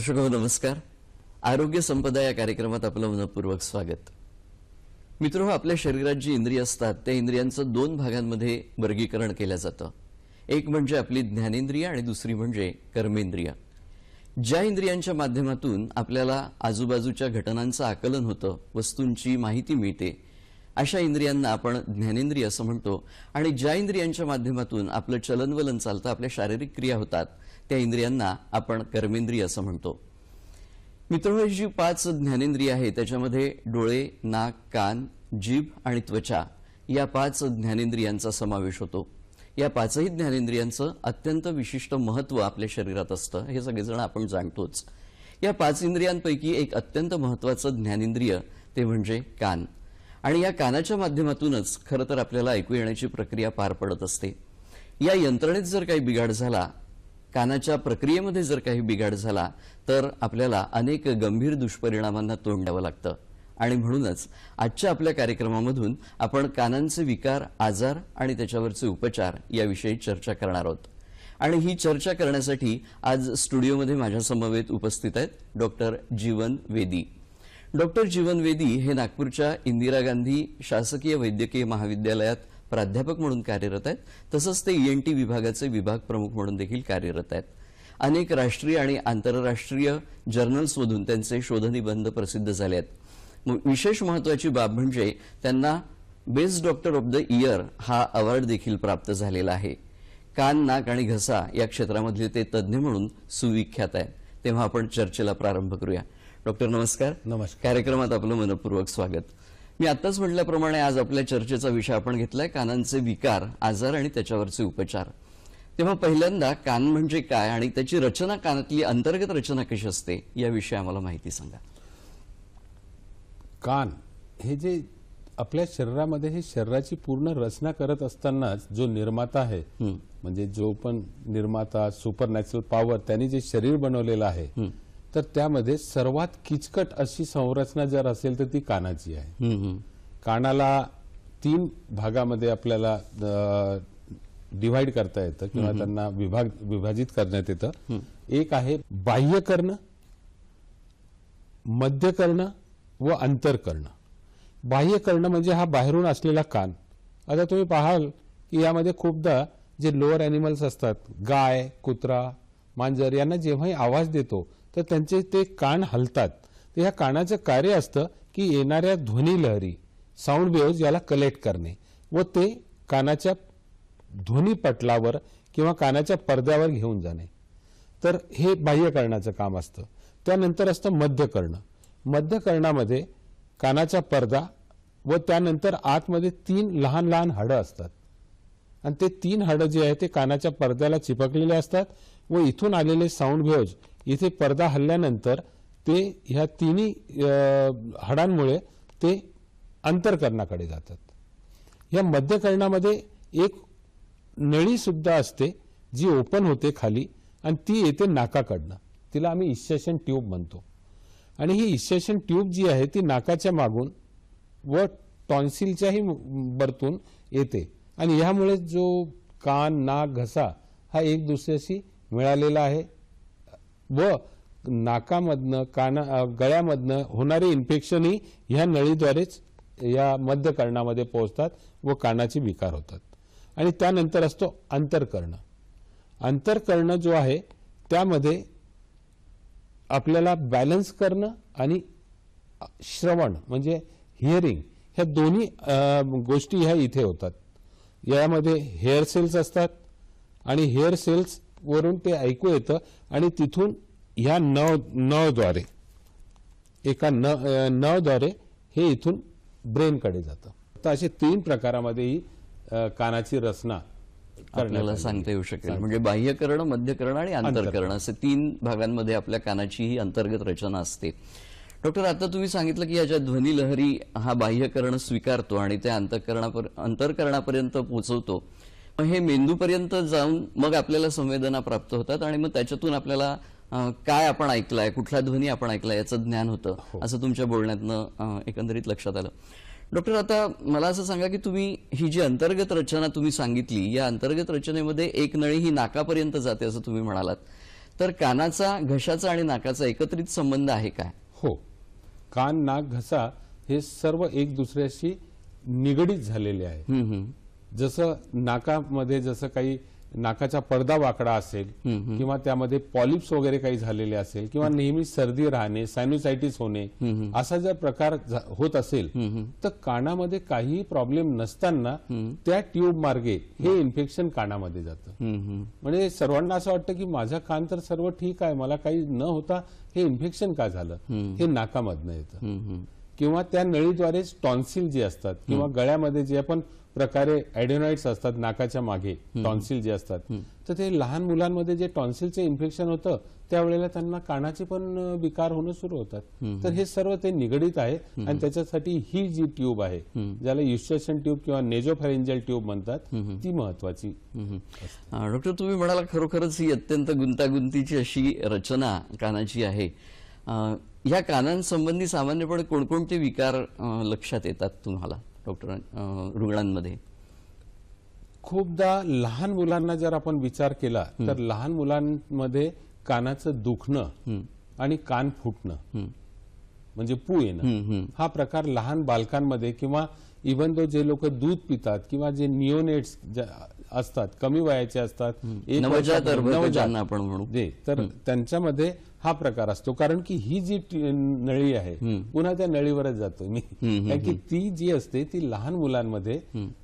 दर्शक नमस्कार. आरोग्य संपदा या कार्यक्रमात आपलं मनपूर्वक स्वागत. मित्र आपल्या शरीरात जी इंद्रिय असतात त्या इंद्रियांचं दोन भागांमध्ये वर्गीकरण केलं जातं. एक म्हणजे आपली ज्ञानेंद्रिय आणि दुसरी म्हणजे कर्मेंद्रिय. ज्या इंद्रियांच्या माध्यमातून आपल्याला आजूबाजूच्या घटनांचं आकलन होतं वस्तूंची माहिती मिळते अशा इंद्रियांना आपण ज्ञानेंद्रिय असं म्हणतो. आणि ज्या इंद्रियांच्या माध्यमातून आपलं चलनवलन चालतं आपल्या शारीरिक क्रिया होतात त्या इंद्रियांना आपण कर्मेंद्रिय असं म्हणतो. मित्रांनो ही जी पाच ज्ञानेंद्रिय आहे त्याच्यामध्ये डोळे नाक कान जीभ आणि त्वचा या पाच ज्ञानेंद्रियांचा समावेश होतो. या पाचही ज्ञानेंद्रियांचं अत्यंत विशिष्ट महत्त्व आपल्या शरीरात असतं हे सगळेजण आपण जाणतोच. या पाच इंद्रियांपैकी एक अत्यंत महत्वाचं ज्ञानेंद्रिय ते म्हणजे कान. आणि या कानाच्या माध्यमातूनच खरं तर आपल्याला ऐकू येण्याची प्रक्रिया पार पडत असते. या यंत्रणेत जर काही बिघाड झाला कानाच्या प्रक्रियेमध्ये जर काही बिघाड झाला तर आपल्याला अनेक गंभीर दुष्परिणामांना तोंड द्यावं लागतं. आणि म्हणूनच आजच्या आपल्या कार्यक्रमामधून आपण कानांचे विकार आजार आणि त्याच्यावरचे उपचार याविषयी चर्चा करणार आहोत. आणि ही चर्चा करण्यासाठी आज स्टुडिओमध्ये माझ्यासमवेत उपस्थित आहेत डॉक्टर जीवन वेदी. डॉक्टर जीवन वेदी हे नागपूरच्या इंदिरा गांधी शासकीय वैद्यकीय महाविद्यालयात प्राध्यापक म्हणून कार्यरत आहेत. तसंच ते ईएनटी विभागाचे विभाग प्रमुख म्हणून देखील कार्यरत आहेत. अनेक राष्ट्रीय आणि आंतरराष्ट्रीय जर्नल्समधून त्यांचे शोधनिबंध प्रसिद्ध झाले आहेत. विशेष महत्वाची बाब म्हणजे त्यांना best doctor of the year हा अवॉर्ड देखील प्राप्त झालेला आहे. कान नाक आणि घसा या क्षेत्रामधले ते तज्ज्ञ म्हणून सुविख्यात आहेत. तेव्हा आपण चर्चेला प्रारंभ करूया. डॉक्टर नमस्कार. नमस्कार. कार्यक्रमात आपलं मनपूर्वक स्वागत. मी आताच म्हटल्याप्रमाणे आज आपल्या चर्चेचा विषय आपण घेतलाय कानांचे विकार आजार आणि त्याच्यावरचे उपचार. तेव्हा पहिल्यांदा कान म्हणजे काय आणि त्याची रचना कानातली अंतर्गत रचना कशी असते याविषयी आम्हाला माहिती सांगा. कान हे जे आपल्या शरीरामध्ये हे शरीराची पूर्ण रचना करत असतानाच जो निर्माता आहे म्हणजे जो पण निर्माता सुपर नॅचरल पॉवर त्यांनी जे शरीर बनवलेलं आहे तर त्यामध्ये सर्वात किचकट अशी संरचना जर असेल तर ती कानाची आहे. कानाला तीन भागामध्ये आपल्याला डिव्हाइड करता येतं किंवा त्यांना विभाग विभाजित करण्यात येतं. एक आहे बाह्य कर्ण मध्य कर्ण व अंतर कर्ण. बाह्य कर्ण म्हणजे हा बाहेरून असलेला कान. आता तुम्ही पाहाल की यामध्ये खूपदा जे लोअर अॅनिमल्स असतात गाय कुत्रा मांजर यांना जेव्हाही आवाज देतो तर त्यांचे ते कान हलतात. तर ह्या कानाचं कार्य असतं की येणाऱ्या ध्वनी लहरी साऊंड वेव्ज याला कलेक्ट करणे. व ते कानाच्या ध्वनी पटलावर किंवा कानाच्या पडद्यावर घेऊन जाणे. तर हे बाह्यकरणाचं काम असतं. त्यानंतर असतं मध्य कर्ण. मध्य कर्णामध्ये कानाचा पडदा व त्यानंतर आतमध्ये तीन लहान लहान हाडं असतात. आणि ते तीन हाडं जे आहे ते कानाच्या पडद्याला चिपकलेले असतात व इथून आलेले साऊंड वेव्ज इथे पडदा हल्ल्यानंतर ते ह्या तिन्ही हाडांमुळे ते अंतरकरणाकडे जातात. या मध्यकरणामध्ये एक नळी सुद्धा असते जी ओपन होते खाली आणि ती येते नाकाकडनं. तिला आम्ही इस्सेशन ट्यूब म्हणतो. आणि ही इस्सेशन ट्यूब जी आहे ती नाकाच्या मागून व टॉन्सिलच्याही बरतून येते. आणि ह्यामुळे जो कान नाक घसा हा एक दुसऱ्याशी मिळालेला आहे. व नाकामधनं काना गळ्यामधनं होणारे इन्फेक्शनही ह्या नळीद्वारेच या मध्य कर्णामध्ये पोहोचतात व कानाचे विकार होतात. आणि त्यानंतर असतो अंतरकर्ण. अंतरकर्ण जो आहे त्यामध्ये आपल्याला बॅलन्स करणं आणि श्रवण म्हणजे हिअरिंग ह्या दोन्ही गोष्टी ह्या इथे होतात. यामध्ये हेअर सेल्स असतात आणि हेअर सेल्स वरून ते ऐकू येतं आणि तिथून ह्या नव नवद्वारे एका न नवद्वारे हे इथून ब्रेनकडे जातं. तर असे तीन प्रकारामध्ये ही कानाची रचना आपल्याला सांगता येऊ शकेल. म्हणजे बाह्यकर्ण मध्यकर्ण आणि अंतरकर्ण असे तीन भागांमध्ये आपल्या कानाची ही अंतर्गत रचना असते. डॉक्टर आता तुम्ही सांगितलं की याच्या ध्वनी लहरी हा बाह्यकर्ण स्वीकारतो आणि त्या अंतकरणापर अंतरकरणापर्यंत पोहोचवतो हे मेंदूपर्यंत जाऊन मग आपल्याला संवेदना प्राप्त होतात आणि मग त्याच्यातून आपल्याला काय आपण ऐकलाय कुठला ध्वनी आपण ऐकलाय याचं ज्ञान होतं असं तुमच्या बोलण्यातनं एकंदरीत लक्षात आलं. डॉक्टर आता मला असं सांगा की तुम्ही ही जी अंतर्गत रचना तुम्ही सांगितली या अंतर्गत रचनेमध्ये एक नळी ही नाकापर्यंत जाते असं तुम्ही म्हणालात. तर कानाचा घशाचा आणि नाकाचा एकत्रित संबंध आहे काय? हो. कान नाक घसा हे सर्व एक दुसऱ्याशी निगडीत झालेले आहे. जसं नाकामध्ये जसं काही नाकाचा पडदा वाकडा असेल किंवा त्यामध्ये पॉलिप्स वगैरे काही झालेले असेल किंवा नेहमी सर्दी राहणे सायनोसायटिस होणे असा जर प्रकार होत असेल तर कानामध्ये काहीही प्रॉब्लेम नसताना त्या ट्यूब मार्गे हे इन्फेक्शन कानामध्ये जातं. म्हणजे सर्वांना असं वाटतं की माझा कान तर सर्व ठीक आहे मला काही न होता हे इन्फेक्शन का झालं? हे नाकामधनं येतं. किंवा त्या नळीद्वारे टॉन्सिल जे असतात किंवा गळ्यामध्ये जे आपण प्रकारे ऍडिनॉइड्स असतात नाकाच्या मागे टॉन्सिल जे असतात. तर ते लहान मुलांमध्ये जे टॉन्सिलचे इन्फेक्शन होतं त्यावेळेला त्यांना कानाचे पण विकार होणं सुरू होतात. तर हे सर्व ते निगडीत आहे आणि त्याच्यासाठी ही जी ट्यूब आहे ज्याला युस्टेशन ट्यूब किंवा नेझोफॅरेंजल ट्यूब म्हणतात ती महत्वाची डॉक्टर तुम्ही म्हणाला खरोखरच ही अत्यंत गुंतागुंतीची अशी रचना कानाची आहे. या कानांसंबंधी सामान्यपणे कोणकोणते विकार लक्षात येतात तुम्हाला डॉक्टर रुग्णांमध्ये? खूपदा लहान मुलांना जर आपण विचार केला तर लहान मुलांमध्ये कानाचं दुखणं आणि कान फुटणं म्हणजे पू येणं हा प्रकार लहान बालकांमध्ये किंवा इव्हन दो जे लोक दूध पितात किंवा जे निओनेट्स असतात कमी वयाचे असतात एक नवजात आपण म्हणू. जे तर त्यांच्यामध्ये हा प्रकार असतो. कारण की ही जी नळी आहे पुन्हा त्या नळीवरच जातो मी. कारण की ती जी असते ती लहान मुलांमध्ये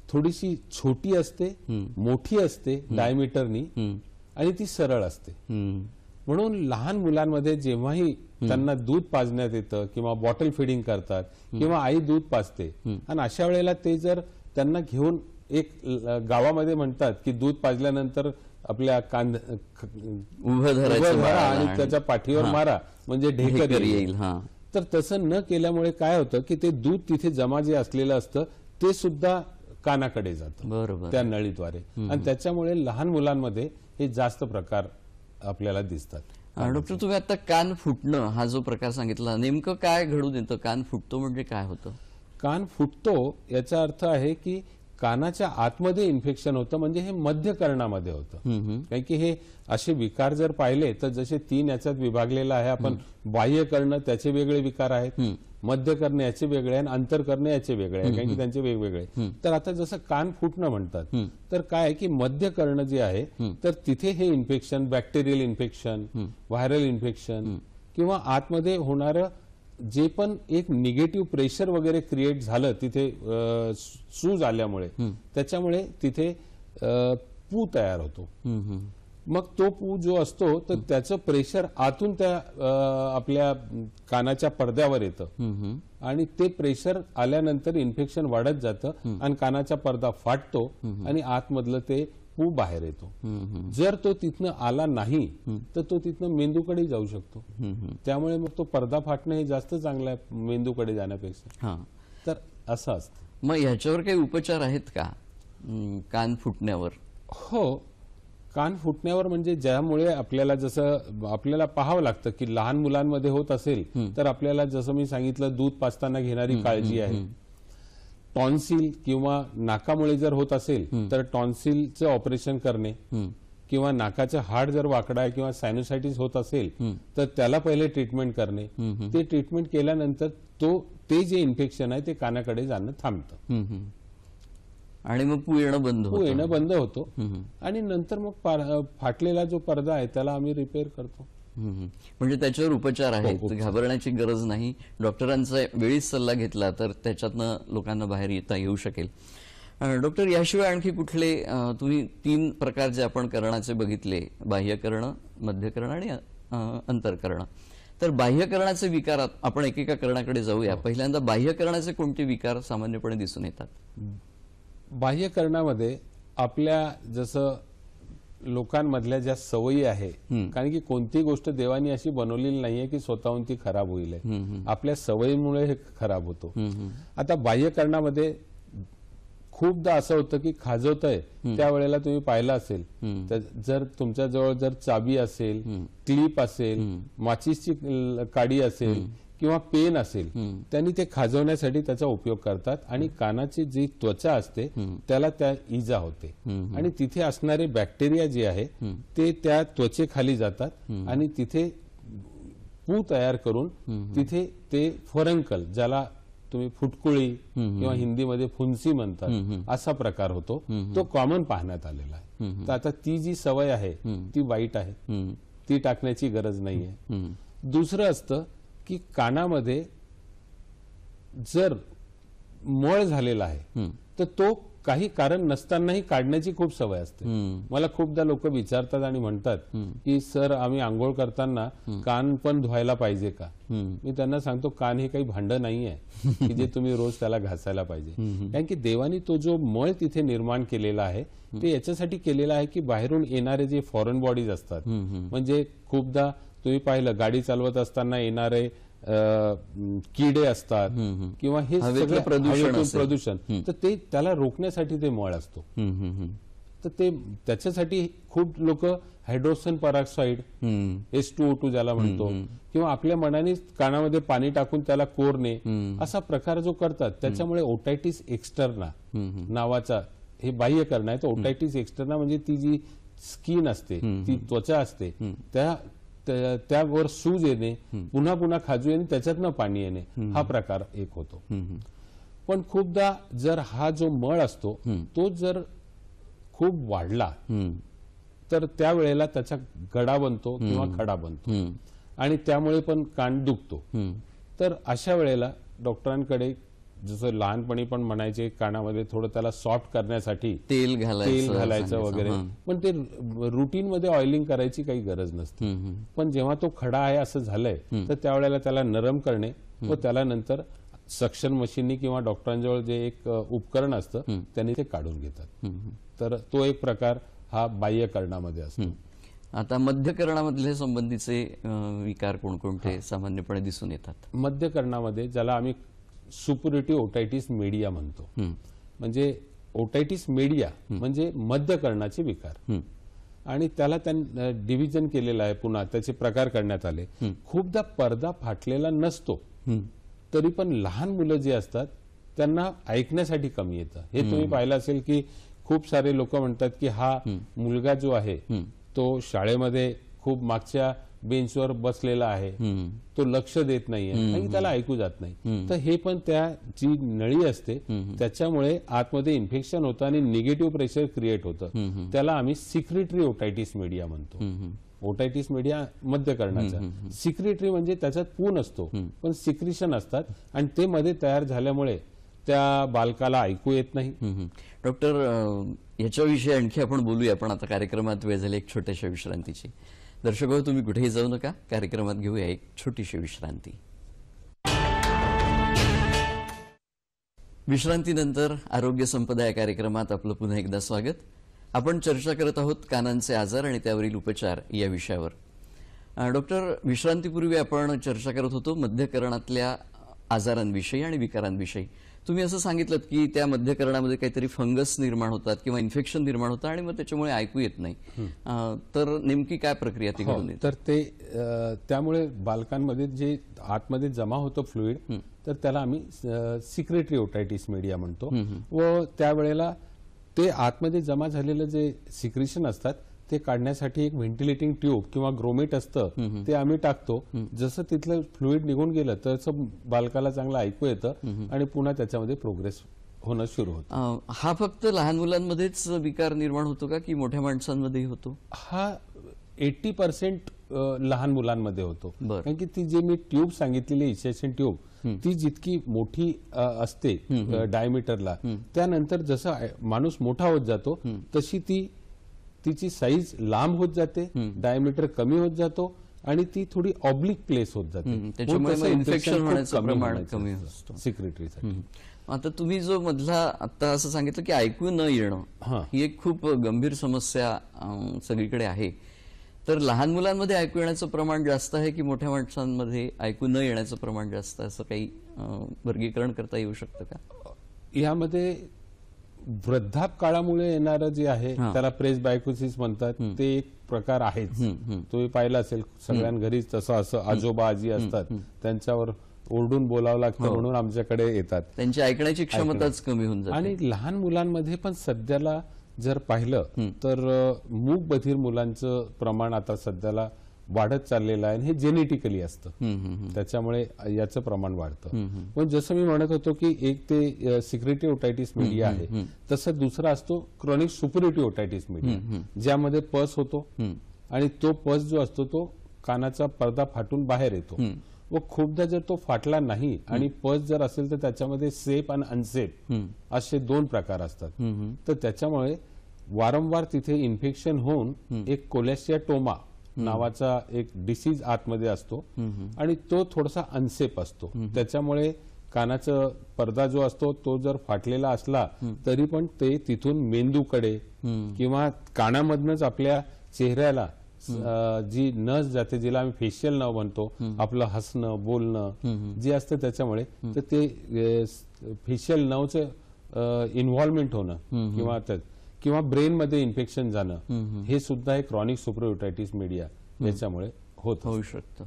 थोडीशी छोटी असते मोठी असते डायमीटरनी आणि ती सरळ असते. म्हणून लहान मुलांमध्ये जेव्हाही त्यांना दूध पाजण्यात येतं किंवा बॉटल फिडिंग करतात किंवा आई दूध पाजते आणि अशा वेळेला ते जर त्यांना घेऊन एक गावामध्ये म्हणतात की दूध पाजल्यानंतर आपल्या कांद उभं धरायचं बाळाला आणि त्याच्या पाठीवर मारा म्हणजे ढेकर. येईल हा. तर तसं न केल्यामुळे काय होतं की ते दूध तिथे जमा जे असलेलं असतं ते सुद्धा कानाकडे जातं. बरोबर. त्या नळीद्वारे. आणि त्याच्यामुळे लहान मुलांमध्ये हे जास्त प्रकार आपल्याला दिसतात. डॉक्टर तुम्ही आता कान फुटणं हा जो प्रकार सांगितला नेमकं काय घडून येतं? कान फुटतो म्हणजे काय होतं? कान फुटतो याचा अर्थ आहे की कानाच्या आतमध्ये इन्फेक्शन होतं म्हणजे हे मध्य कर्णामध्ये होतं. कारण की हे असे विकार जर पाहिले तर जसे तीन याच्यात विभागलेलं आहे आपण बाह्य कर्ण त्याचे वेगळे विकार आहेत. मध्य कर्ण याचे वेगळे आहे आणि अंतर कर्ण याचे वेगळे आहे कारण की त्यांचे वेगवेगळे तर आता जसं कान फुटणं म्हणतात तर काय आहे की मध्य कर्ण जे आहे तर तिथे हे infection bacterial infection viral infection किंवा आतमध्ये होणारं जे पण एक निगेटिव्ह प्रेशर वगैरे क्रिएट झालं तिथे सूज आल्यामुळे त्याच्यामुळे तिथे पू तयार होतो. मग तो पू जो असतो तर त्याचं प्रेशर आतून त्या आपल्या कानाच्या पडद्यावर येतं. आणि ते प्रेशर आल्यानंतर इन्फेक्शन वाढत जातं आणि कानाचा पडदा फाटतो आणि आतमधलं ते पू बाहेर येतो. जर तो तिथनं आला नाही तर तो तिथनं मेंदूकडे जाऊ शकतो. त्यामुळे मग तो पडदा फाटणं हे जास्त चांगलं आहे मेंदूकडे जाण्यापेक्षा. हा. तर असं असतं. मग ह्याच्यावर काही उपचार आहेत का? कान फुटण्यावर? हो. कान फुटण्यावर म्हणजे ज्यामुळे आपल्याला जसं आपल्याला पाहावं लागतं की लहान मुलांमध्ये होत असेल तर आपल्याला जसं मी सांगितलं दूध पाजताना घेणारी काळजी आहे. टॉन्सिल किंवा नाकामुळे जर होत असेल तर टॉन्सिलचं ऑपरेशन करणे किंवा नाकाचं हाड जर वाकडा आहे किंवा सायनोसायटिस होत असेल तर त्याला पहिले ट्रीटमेंट करणे. ते ट्रीटमेंट केल्यानंतर तो ते जे इन्फेक्शन आहे ते कानाकडे जाणं थांबतं. आणि मग पू येणं बंद होतं. येणं बंद होतो. आणि नंतर मग फाटलेला जो पडदा आहे त्याला आम्ही रिपेअर करतो. म्हणजे त्याच्यावर उपचार आहेत घाबरण्याची गरज नाही. डॉक्टरांचा वेळीच सल्ला घेतला तर त्याच्यातनं लोकांना बाहेर येता येऊ शकेल. डॉक्टर याशिवाय आणखी कुठले तुम्ही तीन प्रकार जे आपण कर्णाचे बघितले बाह्यकर्ण मध्यकर्ण आणि अं, अंतरकर्ण. तर बाह्यकरणाचे विकार आप- आपण एकेका कर्णाकडे जाऊया. पहिल्यांदा बाह्यकरणाचे कोणते विकार सामान्यपणे दिसून येतात? बाह्यकरणामध्ये आपल्या जसं लोकांमधल्या ज्या सवयी आहे कारण की कोणती गोष्ट देवानी अशी बनवलेली नाहीये की स्वतःहून ती खराब होईल आहे. आपल्या सवयीमुळे हे खराब होतो. आता बाह्यकरणामध्ये खूपदा असं होतं की खाजवतंय त्यावेळेला तुम्ही पाहिलं असेल तर जर तुमच्या जवळ जर चाबी असेल क्लिप असेल माचीसची काडी असेल किंवा पेन असेल त्यांनी ते खाजवण्यासाठी त्याचा उपयोग करतात आणि कानाची जी त्वचा असते त्याला त्या इजा होते. आणि तिथे असणारे बॅक्टेरिया जे आहे ते त्या त्वचेखाली जातात आणि तिथे पू तयार करून तिथे ते फरंकल ज्याला तुम्ही फुटकुळी किंवा हिंदीमध्ये फुंसी म्हणतात असा प्रकार होतो. तो कॉमन पाहण्यात आलेला आहे. तर आता ती जी सवय आहे ती वाईट आहे. ती टाकण्याची गरज नाहीये. दुसरं असतं की कानामध्ये जर मळ झालेला आहे तर तो काही कारण नसतानाही काढण्याची खूप सवय असते. मला खूपदा लोक विचारतात आणि म्हणतात की सर आम्ही आंघोळ करताना कान पण धुवायला पाहिजे का? मी त्यांना सांगतो कान हे काही भांड नाही आहे की जे तुम्ही रोज त्याला घासायला पाहिजे. कारण की देवानी तो जो मळ तिथे निर्माण केलेला आहे ते याच्यासाठी केलेला आहे की बाहेरून येणारे जे फॉरेन बॉडीज असतात म्हणजे खूपदा तुम्ही पाहिलं गाडी चालवत असताना येणारे किडे असतात किंवा हे सगळं प्रदूषण. प्रदूषण तर ते त्याला रोखण्यासाठी ते मळ असतो. तर ते त्याच्यासाठी खूप लोक hydrogen peroxide H two O two ज्याला म्हणतो किंवा आपल्या मनाने कानामध्ये पाणी टाकून त्याला कोरणे असा प्रकार जो करतात त्याच्यामुळे ओटायटिस एक्स्टर्ना नावाचा हे बाह्य करणं आहे. तर ओटायटिस एक्स्टर्ना म्हणजे ती जी स्किन असते ती त्वचा असते त्या- त्यावर सूज येणे पुन्हा पुन्हा खाजू येणे त्याच्यातनं पाणी येणे हा प्रकार एक होतो. पण खूपदा जर हा जो मळ असतो तो जर खूप वाढला तर त्यावेळेला त्याचा गडा बनतो किंवा खडा बनतो. आणि त्यामुळे पण कान दुखतो. तर अशा वेळेला डॉक्टरांकडे जसं लहानपणी पण म्हणायचे कानामध्ये थोडं त्याला सॉफ्ट करण्यासाठी तेल घालायचं तेल घालायचं. वगैरे. पण ते रुटीन मध्ये ऑइलिंग करायची काही गरज नसते. पण जेव्हा तो खडा आहे असं झालंय तर त्यावेळेला त्याला नरम करणे व त्याला नंतर सक्शन मशीननी किंवा डॉक्टरांजवळ जे एक उपकरण असतं त्यांनी ते काढून घेतात. तर तो एक प्रकार हा बाह्यकरणामध्ये असतो. आता मध्यकरणामधले संबंधीचे विकार कोणकोणते? सामान्यपणे दिसून येतात. मध्यकरणामध्ये ज्याला आम्ही सुपुरिटी ओटायटिस मीडिया म्हणतो. म्हणजे ओटायटिस मीडिया म्हणजे मध्यकर्णाचे विकार. आणि त्याला त्यांनी डिव्हिजन केलेलं आहे पुन्हा त्याचे प्रकार करण्यात आले. खूपदा पडदा फाटलेला नसतो. तरी पण लहान मुलं जे असतात त्यांना ऐकण्यासाठी कमी येतं. हे तुम्ही पाहिलं असेल की खूप सारे लोक म्हणतात की हा मुलगा जो आहे तो शाळेमध्ये खूप मागच्या बेंचवर बसलेला आहे. तो लक्ष देत नाहीये. आणि त्याला ऐकू जात नाही. तर हे पण त्या जी नळी असते त्याच्यामुळे आतमध्ये इन्फेक्शन होतं आणि निगेटिव्ह प्रेशर क्रिएट होतं. त्याला आम्ही सिक्रेटरी ओटायटिस मीडिया म्हणतो. ओटायटिस मीडिया मध्य करण्याचा. सिक्रेटरी म्हणजे त्याच्यात पून असतो. पण सिक्रिशन असतात आणि ते मध्ये तयार झाल्यामुळे त्या बालकाला ऐकू येत नाही. डॉक्टर याच्याविषयी आणखी आपण बोलूया. पण आता कार्यक्रमात वेळ झाली एक छोट्याशा विश्रांतीची. दर्शक तुम्ही कुठेही जाऊ नका. कार्यक्रमात घेऊया एक छोटीशी विश्रांती. विश्रांतीनंतर आरोग्य संपदा या कार्यक्रमात आपलं पुन्हा एकदा स्वागत. आपण चर्चा करत आहोत कानांचे आजार आणि त्यावरील उपचार या विषयावर. डॉक्टर विश्रांतीपूर्वी आपण चर्चा करत होतो मध्यकरणातल्या आजारांविषयी आणि विकारांविषयी. तुम्ही असं सांगितलं की त्या मध्यकरणामध्ये काहीतरी फंगस निर्माण होतात किंवा इन्फेक्शन निर्माण होतं आणि मग त्याच्यामुळे ऐकू येत नाही. तर नेमकी काय प्रक्रिया ती घडून येते? तर ते त्यामुळे बालकांमध्ये जे आतमध्ये जमा होतं फ्लुइड तर त्याला आम्ही सिक्रेटरी ओटायटिस मीडिया म्हणतो. व त्यावेळेला ते आतमध्ये जमा झालेलं जे सिक्रेशन असतात ते काढण्यासाठी एक व्हेंटिलेटिंग ट्यूब किंवा ग्रोमेट असतं ते आम्ही टाकतो. जसं तिथलं फ्लुइड निघून गेलं तसं बालकाला चांगलं ऐकू येतं आणि पुन्हा त्याच्यामध्ये प्रोग्रेस होणं सुरू होतं. हा फक्त लहान मुलांमध्येच विकार निर्माण होतो का की मोठ्या माणसांमध्येही होतो? हा एट्टी पर्सेंट लहान मुलांमध्ये होतो. कारण की ती जे मी ट्यूब सांगितलेली इसेशन ट्यूब ती जितकी मोठी असते डायमीटरला त्यानंतर जसं माणूस मोठा होत जातो तशी ती तिची साईज लांब होत जाते डायमीटर कमी होत जातो आणि ती थोडी ऑब्लिक प्लेस होत जाते. त्याच्यामुळे infection होण्याचं प्रमाण कमी असतं. सिक्रेटरीसाठी. आता तुम्ही जो मधला आता असं सांगितलं की ऐकू न येणं हा. एक खूप गंभीर समस्या सगळीकडे आहे. तर लहान मुलांमध्ये ऐकू येण्याचं प्रमाण जास्त आहे की मोठ्या माणसांमध्ये ऐकू न येण्याचं प्रमाण जास्त असं काही वर्गीकरण करता येऊ शकतं का? यामध्ये वृद्धाप काळामुळे येणारं जे आहे त्याला प्रेस बायकोसिस म्हणतात. ते एक प्रकार आहेच. तुम्ही पाहिलं असेल सगळ्यांघरीच तसं असं आजोबा आजी असतात. त्यांच्यावर ओरडून बोलावं लागतं म्हणून आमच्याकडे येतात. त्यांची ऐकण्याची क्षमताच कमी होऊन जाते. आणि लहान मुलांमध्ये पण सध्याला जर पाहिलं तर अ, मूक बधीर मुलांचं प्रमाण आता सध्याला वाढत चाललेलं आहे आणि हे जेनेटिकली असतं. त्याच्यामुळे याचं प्रमाण वाढतं. पण जसं मी म्हणत होतो की एक ते सिक्रेटिव्ह ओटायटिस मीडिया आहे तसं दुसरा असतो क्रॉनिक सुपरेटिव्ह ओटायटिस मीडिया ज्यामध्ये पस होतो आणि तो पस जो असतो तो कानाचा पडदा फाटून बाहेर येतो. व खूपदा जर तो फाटला नाही आणि पस जर असेल तर त्याच्यामध्ये सेफ आणि अनसेफ असे दोन प्रकार असतात. तर त्याच्यामुळे वारंवार तिथे इन्फेक्शन होऊन एक कोलॅसियाटोमा नावाचा एक डिसीज आतमध्ये असतो. आणि तो थोडासा अनसेफ असतो. त्याच्यामुळे कानाचा पडदा जो असतो तो जर फाटलेला असला तरी पण ते तिथून मेंदूकडे किंवा कानामधनच आपल्या चेहऱ्याला जी नस जाते जिला आम्ही फेशियल नव म्हणतो आपलं हसणं बोलणं जे असतं त्याच्यामुळे तर ते फेशियल नवचं इन्व्हॉल्वमेंट होणं किंवा किंवा ब्रेन मध्ये इन्फेक्शन जाणं हे सुद्धा एक क्रॉनिक सुपरयुटायटिस मीडिया याच्यामुळे होत होऊ शकतं.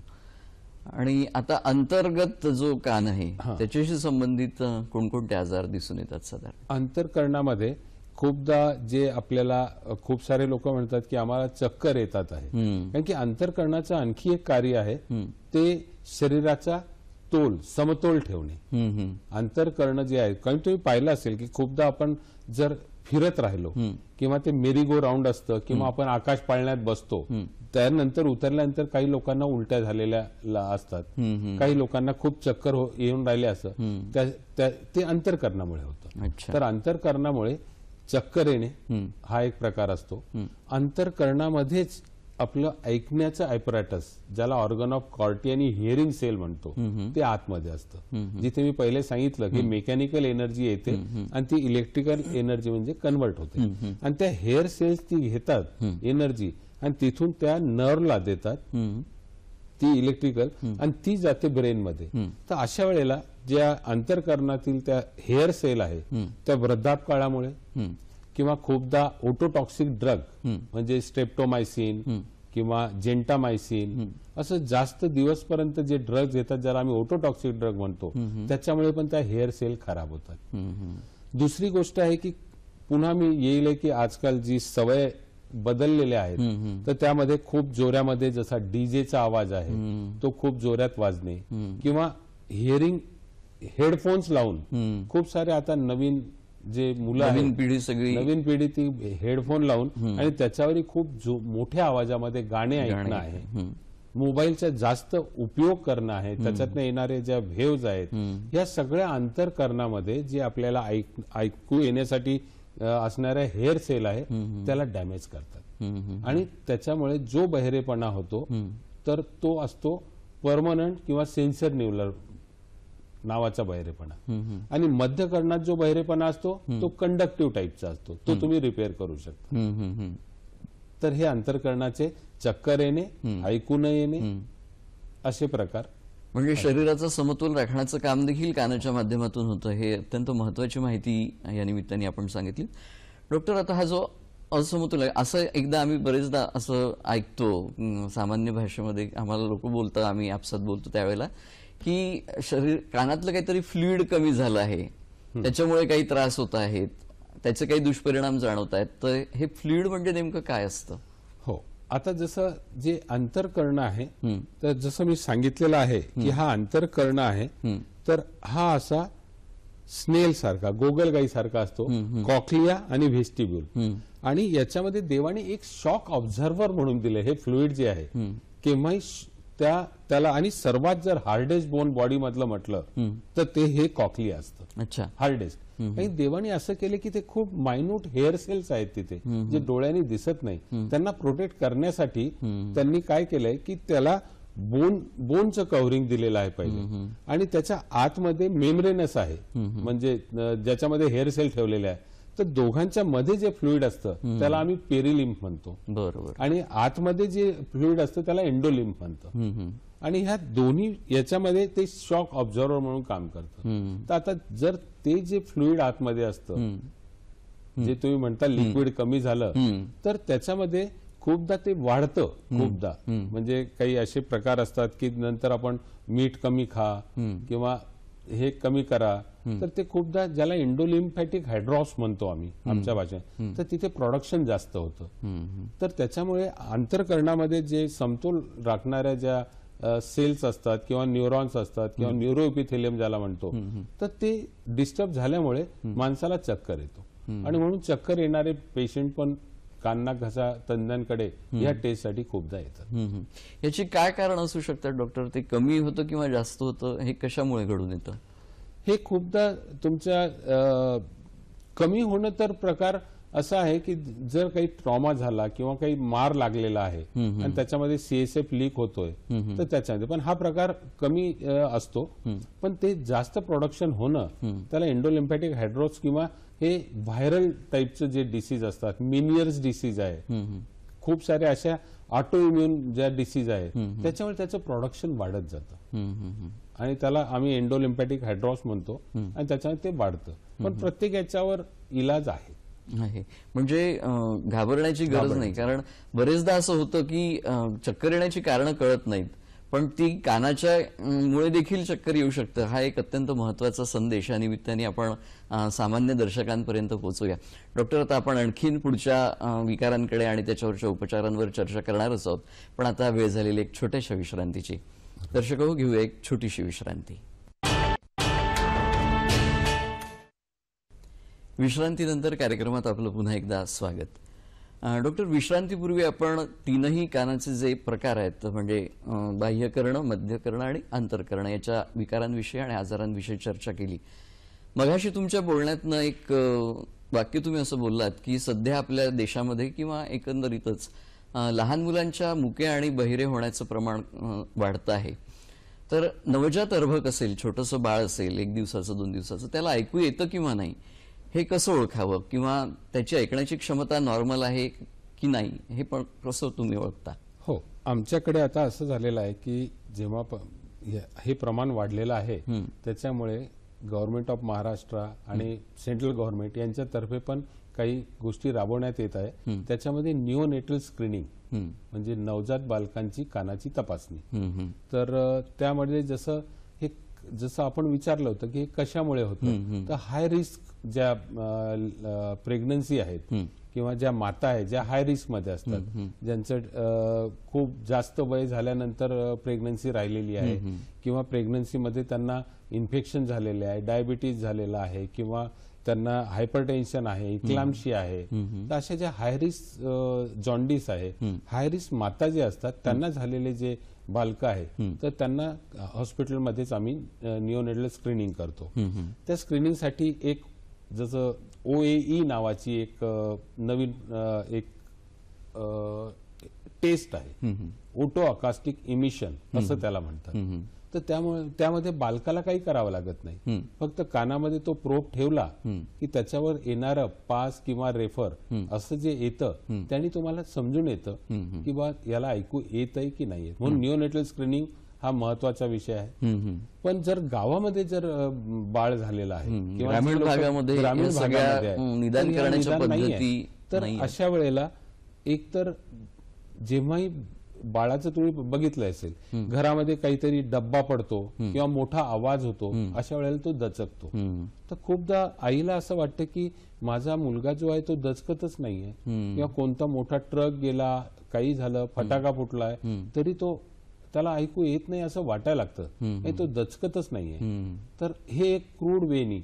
आणि आता अंतर्गत जो कान आहे त्याच्याशी संबंधित कोणकोणते आजार दिसून येतात साधारण? अंतरकरणामध्ये खूपदा जे आपल्याला खूप सारे लोक म्हणतात की आम्हाला चक्कर येतात आहे. कारण की अंतरकरणाचं आणखी एक कार्य आहे ते शरीराचा तोल समतोल ठेवणे. अंतरकर्ण जे आहे कारण तुम्ही पाहिलं असेल की खूपदा आपण जर फिरत राहिलो किंवा ते मेरी गो राऊंड असतं किंवा आपण आकाश पाळण्यात बसतो त्यानंतर उतरल्यानंतर काही लोकांना उलट्या झालेल्या असतात. काही लोकांना खूप चक्कर हो- येऊन राहिले असं. ते अंतरकरणामुळे होतं. तर अंतरकरणामुळे चक्कर येणे हा एक प्रकार असतो. अंतरकरणामध्येच आपलं ऐकण्याचं ॲपरेटस ज्याला ऑर्गन ऑफ कॉर्टी आणि हिअरिंग सेल म्हणतो ते आतमध्ये असतं. जिथे मी पहिले सांगितलं की मेकॅनिकल एनर्जी येते आणि ती इलेक्ट्रिकल एनर्जी म्हणजे कन्वर्ट होते. आणि त्या हेअर सेल्स ती घेतात एनर्जी आणि तिथून त्या नर्वला देतात. ती इलेक्ट्रिकल आणि ती जाते ब्रेनमध्ये तर अशा वेळेला ज्या अंतरकरणातील त्या हेअर सेल आहे त्या वृद्धापकाळामुळे किंवा खूपदा ओटोटॉक्सिक ड्रग म्हणजे स्ट्रेप्टोमायसिन किंवा जेंटामायसिन असं जास्त दिवसपर्यंत जे ड्रग्ज येतात ज्याला आम्ही ओटोटॉक्सिक ड्रग म्हणतो त्याच्यामुळे पण त्या हेअर सेल खराब होतात. दुसरी गोष्ट आहे की पुन्हा मी येईल आहे की आजकाल जी सवय बदललेल्या आहेत तर त्यामध्ये खूप जोऱ्यामध्ये जसा डीजेचा आवाज आहे तो खूप जोरात वाजणे किंवा हिअरिंग हेडफोन्स लावून खूप सारे आता नवीन जे मुलं नवीन पिढी सगळी नवीन पिढी ती हेडफोन लावून आणि त्याच्यावरही खूप जो- मोठ्या आवाजामध्ये गाणे ऐकणं आहे. मोबाईलचा जास्त उपयोग करणं आहे त्याच्यातनं येणारे ज्या व्हेव्ज आहेत या सगळ्या अंतरकरणामध्ये जे आपल्याला ऐक- येण्यासाठी असणाऱ्या हेअर सेल आहे त्याला डॅमेज करतात. आणि त्याच्यामुळे जो बहिरेपणा होतो तर तो असतो परमनंट किंवा सेन्सर न्यूलर नावाचा बहिरेपणा. आणि मध्यकर्णात जो बहिरेपणा असतो तो कंडक्टिव्ह टाईपचा असतो. तो तुम्ही रिपेअर करू शकता. तर हे अंतरकरणाचे चक्कर येणे ऐकू न येणे असे प्रकार. म्हणजे शरीराचा समतोल राखण्याचं काम देखील कानाच्या माध्यमातून होतं हे अत्यंत महत्वाची माहिती या निमित्ताने आपण सांगितली. डॉक्टर आता हा जो असमतोल आहे असं एकदा आम्ही बरेचदा असं ऐकतो सामान्य भाषेमध्ये आम्हाला लोक बोलतात आम्ही आपसात बोलतो त्यावेळेला. की शरीर कानातलं काहीतरी फ्लुइड कमी झालं आहे. त्याच्यामुळे काही त्रास होत आहेत. त्याचे काही दुष्परिणाम जाणवत आहेत. तर हे फ्लुइड म्हणजे नेमकं काय असतं? हो. आता जसं जे अंतरकर्ण आहे तर जसं मी सांगितलेलं आहे की हा अंतरकर्ण आहे तर हा असा स्नेल सारखा गोगलगाई सारखा असतो. कॉकलिया आणि व्हेस्टिब्यूल. आणि याच्यामध्ये देवाने एक शॉक ऑब्झर्व्हर म्हणून दिले हे फ्लुइड जे आहे. केव्हाही त्या त्याला आणि सर्वात जर हार्डेस्ट बोन बॉडी मधलं म्हटलं तर ते हे कॉकलिया असतं. अच्छा. हार्डेस्ट आणि देवाने असं केले की ते खूप मायन्यूट हेअर सेल्स आहेत तिथे जे डोळ्यांनी दिसत नाही. त्यांना प्रोटेक्ट करण्यासाठी त्यांनी काय केलंय की त्याला बोन बोनचं कव्हरिंग दिलेलं आहे पहिले. आणि त्याच्या आतमध्ये मेमरेनस आहे. म्हणजे ज्याच्यामध्ये हेअर सेल ठेवलेले आहे. तर दोघांच्या मध्ये जे फ्लुइड असतं त्याला आम्ही पेरिलिम्फ म्हणतो. बरोबर. आणि आतमध्ये जे फ्लुइड असतं त्याला एंडोलिम्फ म्हणतं. आणि ह्या दोन्ही याच्यामध्ये ते शॉक ऑब्झर्वर म्हणून काम करतं. तर आता जर ते जे फ्लुइड आतमध्ये असतं जे तुम्ही म्हणता लिक्विड कमी झालं तर त्याच्यामध्ये खूपदा ते वाढतं खूपदा. म्हणजे काही असे प्रकार असतात की नंतर आपण मीठ कमी खा किंवा हे कमी करा. तर ते खूपदा ज्याला इंडोलिम्फॅटिक हायड्रॉस म्हणतो आम्ही आमच्या भाषेत तर तिथे प्रोडक्शन जास्त होतं. तर त्याच्यामुळे आंतरकरणामध्ये जे समतोल राखणाऱ्या ज्या सेल्स असतात किंवा न्यूरॉन्स असतात किंवा न्यूरोइपिथेलियम ज्याला म्हणतो तर ते डिस्टर्ब झाल्यामुळे माणसाला चक्कर येतो. आणि म्हणून चक्कर येणारे पेशंट पण कान्ना घसा तज्ञांकडे या टेस्टसाठी खूपदा येतात. याची काय कारण असू शकतात डॉक्टर? ते कमी होतं किंवा जास्त होतं? हे कशामुळे घडून येतं? हे खूपदा तुमच्या कमी होणं तर प्रकार असा आहे की जर काही ट्रॉमा झाला किंवा काही मार लागलेला आहे आणि त्याच्यामध्ये सीएसएफ लीक होतोय तर त्याच्यामध्ये पण हा प्रकार कमी असतो. पण ते जास्त प्रोडक्शन होणं त्याला एंडोलिम्फॅटिक हायड्रोस किंवा हे व्हायरल टाईपचं जे डिसीज असतात मिनियर्स डिसीज आहे. खूप साऱ्या अशा ऑटो इम्युन ज्या डिसीज आहे त्याच्यामुळे त्याचं प्रोडक्शन वाढत जातं. आणि त्याला आम्ही एंडोलिम्पॅटिक हायड्रॉस म्हणतो आणि त्याच्याने ते वाढतं. पण प्रत्येक याच्यावर इलाज आहे. म्हणजे घाबरण्याची गरज नाही. कारण बरेचदा असं होतं की चक्कर येण्याची कारणं कळत नाहीत. पण ती कानाच्या मुळे देखील चक्कर येऊ शकतं. हा एक अत्यंत महत्त्वाचा संदेश या निमित्ताने आपण सामान्य दर्शकांपर्यंत पोहोचूया. डॉक्टर आता आपण आणखीन पुढच्या विकारांकडे आणि त्याच्यावरच्या उपचारांवर चर्चा करणारच आहोत. पण आता वेळ झालेली एक छोट्याशा विश्रांतीची. दर्शक हो, घेऊया एक छोटीशी विश्रांती. विश्रांतीनंतर कार्यक्रमात आपलं पुन्हा एकदा स्वागत. डॉक्टर विश्रांतीपूर्वी आपण तीनही कानाचे जे प्रकार आहेत म्हणजे अं, बाह्यकर्ण मध्यकर्ण आणि आंतरकर्ण याच्या विकारांविषयी आणि आजारांविषयी चर्चा केली. मगाशी तुमच्या बोलण्यातनं एक वाक्य तुम्ही असं बोललात की सध्या आपल्या देशामध्ये किंवा एकंदरीतच लहान मुलांच्या मुके आणि बहिरे होण्याचं प्रमाण वाढतं आहे. तर नवजात अर्भक असेल छोटंसं बाळ असेल एक दिवसाचं दोन दिवसाचं त्याला ऐकू येतं किंवा नाही? हे कसं ओळखावं? किंवा त्याची ऐकण्याची क्षमता नॉर्मल आहे की नाही? हे पण कसं तुम्ही ओळखता. हो. आमच्याकडे आता असं झालेलं आहे की जेव्हा हे- प्रमाण वाढलेलं आहे त्याच्यामुळे गव्हर्नमेंट ऑफ महाराष्ट्र आणि सेंट्रल गव्हर्नमेंट यांच्यातर्फे पण काही गोष्टी राबवण्यात येत आहे. त्याच्यामध्ये निओनेटल स्क्रीनिंग म्हणजे नवजात बालकांची कानाची तपासणी. तर त्यामध्ये जसं जसं आपण विचारलं होतं की कशामुळे होतं तर हाय रिस्क ज्या प्रेग्नन्सी आहेत किंवा ज्या माता आहेत ज्या हाय रिस्कमध्ये असतात ज्यांचं खूप जास्त वय झाल्यानंतर प्रेग्नन्सी राहिलेली आहे किंवा प्रेग्नन्सीमध्ये त्यांना इन्फेक्शन झालेले आहे डायबिटीज झालेला आहे किंवा त्यांना हायपरटेन्शन आहे इक्लामशी आहे तर अशा ज्या हाय रिस्क जॉन्डिस आहे हाय रिस्क माता जे असतात त्यांना झालेले जे बालक आहे तर त्यांना हॉस्पिटलमध्येच आम्ही निओनेटल स्क्रीनिंग करतो. त्या स्क्रीनिंगसाठी एक जसं ओएई नावाची एक नवीन एक टेस्ट आहे. ओटो अकास्टिक इमिशन असं त्याला म्हणतात. तर त्यामुळे त्यामध्ये बालकाला काही करावं लागत नाही. फक्त कानामध्ये तो प्रोब ठेवला की त्याच्यावर येणारं पास किंवा रेफर असं जे येतं त्यांनी तुम्हाला समजून येतं की बा याला ऐकू येत आहे की नाही म्हणून निओनेटल स्क्रीनिंग हा महत्त्वाचा विषय आहे. पण जर गावामध्ये जर बाळ झालेलं आहे किंवा ग्रामीण भागामध्ये ग्रामीण भागामध्ये निदान. पद्धती तर. अशा वेळेला एक तर जेव्हाही बाळाचं तुम्ही बघितलं असेल. घरामध्ये काहीतरी डब्बा पडतो किंवा मोठा आवाज होतो अशा वेळेला तो दचकतो. तर खूपदा आईला असं वाटतं की माझा मुलगा जो आहे तो दचकतच नाहीये. किंवा कोणता मोठा ट्रक गेला काही झालं फटाका फुटलाय तरी तो त्याला ऐकू येत नाही असं वाटायला लागतं. आणि तो दचकतच नाहीये. तर हे एक क्रूड वेनी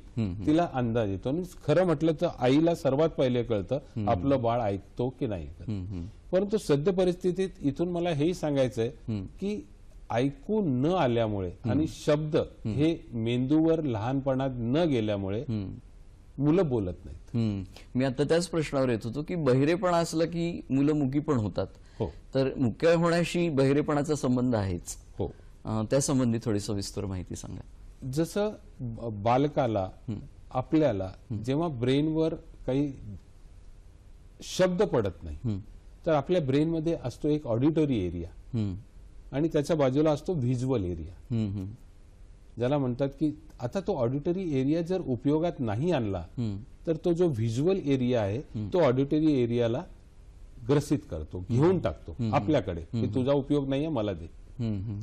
तिला अंदाज येतो. आणि खरं म्हटलं तर आईला सर्वात पहिले कळतं आपलं बाळ ऐकतो की नाही परंतु सद्य परिस्थितीत इथून मला हेही सांगायचंय की ऐकू न आल्यामुळे आणि शब्द हे मेंदूवर लहानपणात न गेल्यामुळे मुलं बोलत नाहीत. मी आता त्याच प्रश्नावर येत होतो की बहिरेपणा असलं की मुलं मुकी पण होतात. हो. तर मुक्या होण्याशी बहिरेपणाचा संबंध आहेच. हो. अं, त्या संबंधी थोडी सविस्तर माहिती सांगा. जसं बालकाला आपल्याला जेव्हा ब्रेनवर काही शब्द पडत नाही तर आपल्या ब्रेनमध्ये असतो एक ऑडिटरी एरिया. आणि त्याच्या बाजूला असतो व्हिज्युअल एरिया. ज्याला म्हणतात की आता तो ऑडिटरी एरिया जर उपयोगात नाही आणला तर तो जो व्हिज्युअल एरिया आहे तो ऑडिटरी एरियाला ग्रसित करतो घेऊन टाकतो आपल्याकडे. की तुझा उपयोग नाहीये मला दे.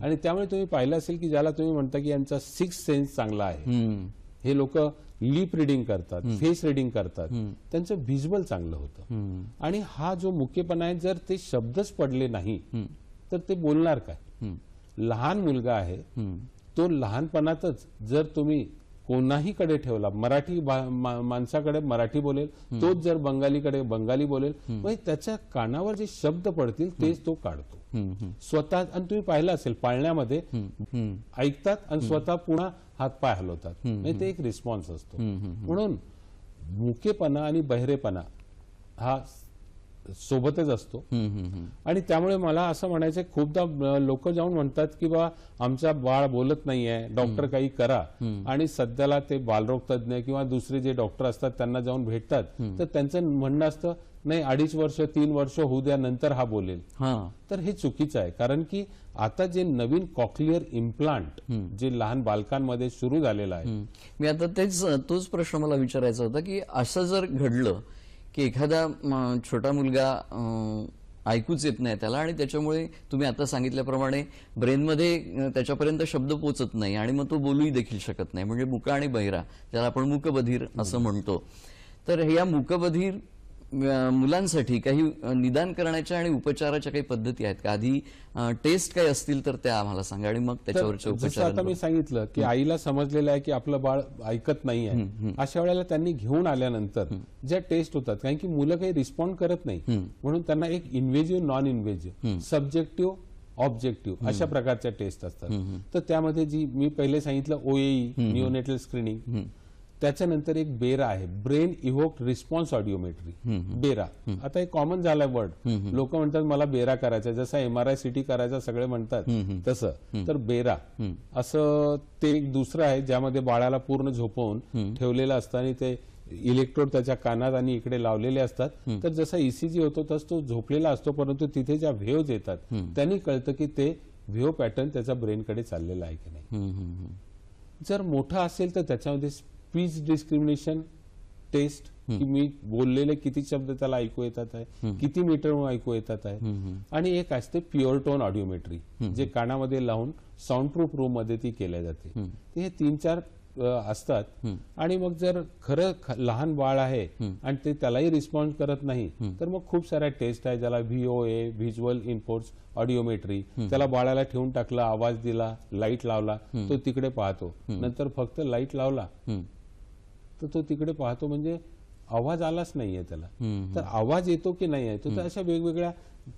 आणि त्यामुळे तुम्ही पाहिलं असेल की ज्याला तुम्ही म्हणता की यांचा सिक्स सेन्स चांगला आहे. हे लोक लिप रिडिंग करतात फेस रिडिंग करतात. त्यांचं व्हिज्युअल चांगलं होतं. आणि हा जो मुख्यपणा आहे जर ते शब्दच पडले नाही तर ते बोलणार काय. लहान मुलगा आहे. तो लहानपणातच जर तुम्ही कोणाही कडे ठेवला? मराठी माणसाकडे मराठी बोलेल तोच जर बंगालीकडे बंगाली बोलेल म्हणजे त्याच्या कानावर जे शब्द पडतील तेच तो काढतो. स्वतः आणि तुम्ही पाहिलं असेल पाळण्यामध्ये. ऐकतात आणि स्वतः पुन्हा हातपाय हलवतात. म्हणजे ते एक रिस्पॉन्स असतो. म्हणून मुकेपणा आणि बहिरेपणा हा सोबतच असतो. आणि त्यामुळे मला असं म्हणायचं खूपदा लोक जाऊन म्हणतात की बा आमचा बाळ बोलत नाहीये डॉक्टर काही करा. आणि सध्याला ते बालरोग तज्ज्ञ किंवा दुसरे जे डॉक्टर असतात त्यांना जाऊन भेटतात. तर त्यांचं म्हणणं असतं नाही अडीच वर्ष तीन वर्ष होऊ द्या नंतर हा बोलेल. हा. तर हे चुकीचं आहे. कारण की आता जे नवीन कॉक्लिअर इम्प्लांट जे लहान बालकांमध्ये सुरू झालेलं आहे. मी आता तेच तोच प्रश्न मला विचारायचा होता की असं जर घडलं की एखादा छोटा मुलगा ऐकूच येत नाही त्याला आणि त्याच्यामुळे तुम्ही आता सांगितल्याप्रमाणे ब्रेनमध्ये त्याच्यापर्यंत शब्द पोचत नाही आणि मग तो बोलूही देखील शकत नाही. म्हणजे मुका आणि बहिरा ज्याला आपण मुकबधीर असं म्हणतो. तर या मुकबधीर मुलांसाठी काही निदान करण्याच्या आणि उपचाराच्या काही पद्धती आहेत का? आधी टेस्ट काही असतील तर त्या आम्हाला सांगा आणि मग त्याच्यावरचे तर जसं उपचार आता मी सांगितलं की आईला समजलेलं आहे की आपलं बाळ ऐकत नाही आहे अशा वेळेला त्यांनी घेऊन आल्यानंतर ज्या टेस्ट होतात कारण की मुलं काही रिस्पॉन्ड करत नाही. म्हणून त्यांना एक invasive non invasive subjective objective अशा प्रकारच्या टेस्ट असतात. तर त्यामध्ये जी मी पहिले सांगितलं ओएई निओनेटल स्क्रीनिंग त्याच्यानंतर एक बेरा आहे. ब्रेन इव्होक्ड रिस्पॉन्स ऑडिओमेट्री बेरा. आता एक कॉमन झालाय वर्ड लोक म्हणतात मला बेरा करायचा जसा एमआरआय सिटी करायचा सगळे म्हणतात. तसं. तर बेरा. असं ते एक दुसरं आहे ज्यामध्ये बाळाला पूर्ण झोपवून ठेवलेलं असतं आणि ते इलेक्ट्रोड त्याच्या कानात आणि इकडे लावलेले असतात. तर जसा ईसीजी होतो तस तो झोपलेला असतो परंतु तिथे ज्या व्हेव्ज येतात त्यांनी कळतं की ते व्हेव पॅटर्न त्याच्या ब्रेनकडे चाललेला आहे की नाही. जर मोठा असेल तर त्याच्यामध्ये स्पीच डिस्क्रिमिनेशन टेस्ट की मी बोललेले किती शब्द त्याला ऐकू येतात आहे किती मीटर ऐकू येतात आहे. आणि एक असते प्युअर टोन ऑडिओमेट्री जे कानामध्ये लावून साऊंड प्रूफ रूममध्ये ती केल्या जाते. हे तीन चार असतात. आणि मग जर खरं लहान बाळ आहे आणि ते त्यालाही रिस्पॉन्ड करत नाही तर मग खूप साऱ्या टेस्ट आहे. ज्याला व्हीओए व्हिज्युअल इनपुट्स ऑडिओमेट्री त्याला बाळाला ठेवून टाकला आवाज दिला लाइट लावला तो तिकडे पाहतो. नंतर फक्त लाइट लावला. तर तो तिकडे पाहतो म्हणजे आवाज आलाच नाहीये त्याला. तर आवाज येतो की नाही येतो तर अशा वेगवेगळ्या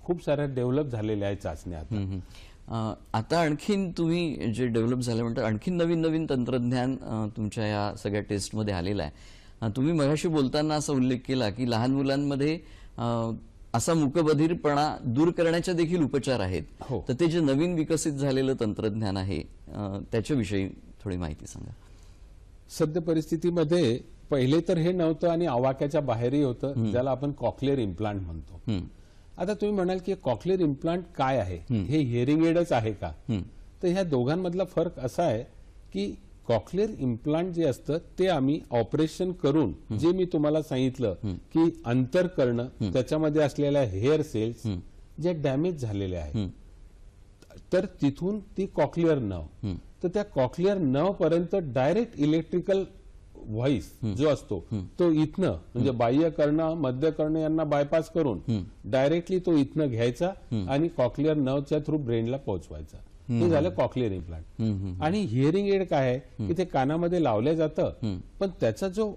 खूप साऱ्या डेव्हलप झालेल्या आहेत चाचण्या आता. आणखीन तुम्ही जे डेव्हलप झालं म्हणतात आणखीन नवीन नवीन तंत्रज्ञान तुमच्या या सगळ्या टेस्टमध्ये आलेलं आहे. तुम्ही मगाशी बोलताना असा उल्लेख केला की लहान मुलांमध्ये असा मुकबधीरपणा दूर करण्याचे देखील उपचार आहेत. हो. तर ते जे नवीन विकसित झालेलं तंत्रज्ञान आहे त्याच्याविषयी थोडी माहिती सांगा. सद्य परिस्थितीमध्ये पहिले तर हे नव्हतं आणि आवाक्याच्या बाहेरही होतं ज्याला आपण कॉकलेअर इम्प्लांट म्हणतो. आता तुम्ही म्हणाल की कॉकलेअर इम्प्लांट काय आहे? हे हिअरिंग एडच आहे का? तर ह्या दोघांमधला फरक असा आहे की कॉकलेअर इम्प्लांट जे असतं ते आम्ही ऑपरेशन करून जे मी तुम्हाला सांगितलं की अंतर करणं त्याच्यामध्ये असलेल्या हेअर सेल्स जे डॅमेज झालेले आहेत. तर तिथून ती कॉकलिअर नव तर त्या कॉकलिअर नव पर्यंत डायरेक्ट इलेक्ट्रिकल व्हॉइस जो असतो तो इथनं म्हणजे बाह्य कर्ण मध्य कर्ण यांना बायपास करून डायरेक्टली तो इथनं घ्यायचा आणि कॉकलिअर नवच्या थ्रू ब्रेनला पोहोचवायचा. हे झालं कॉकलिअर इम्प्लांट आणि हिअरिंग एड काय आहे? की ते कानामध्ये लावलं जातं पण त्याचा जो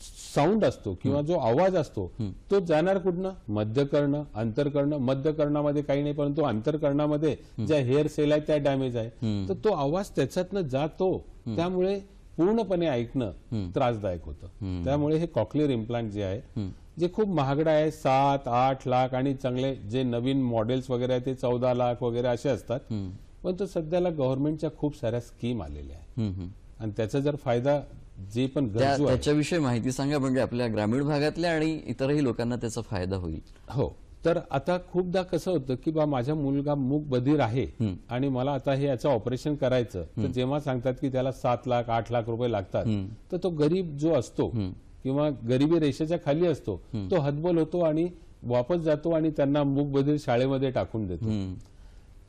साऊंड असतो किंवा जो आवाज असतो तो जाणार कुठनं? मध्यकर्ण अंतरकर्ण मध्यकर्णामध्ये काही नाही परंतु अंतरकर्णामध्ये ज्या हेअर सेल आहेत त्या डॅमेज आहे. तर तो आवाज त्याच्यातनं जातो. त्यामुळे पूर्णपणे ऐकणं त्रासदायक होतं. त्यामुळे हे कॉकलिअर इम्प्लांट जे आहे जे खूप महागडं आहे सात आठ लाख आणि चांगले जे नवीन मॉडेल्स वगैरे आहेत ते चौदा लाख वगैरे असे असतात. पण तो सध्याला गव्हर्नमेंटच्या खूप साऱ्या स्कीम आलेल्या आहेत. आणि त्याचा जर फायदा जे पण गरजू त्याच्याविषयी माहिती सांगा म्हणजे आपल्या ग्रामीण भागातल्या आणि इतरही लोकांना त्याचा फायदा होईल. हो. तर आता खूपदा कसं होतं की बा माझा मुलगा मूक बधीर आहे आणि मला आता हे याचं ऑपरेशन करायचं तर जेव्हा सांगतात की त्याला सात लाख आठ लाख रुपये लागतात तर तो गरीब जो असतो किंवा गरिबी रेषेच्या खाली असतो तो हतबल होतो आणि वापस जातो आणि त्यांना मूक बधीर शाळेमध्ये टाकून देतो.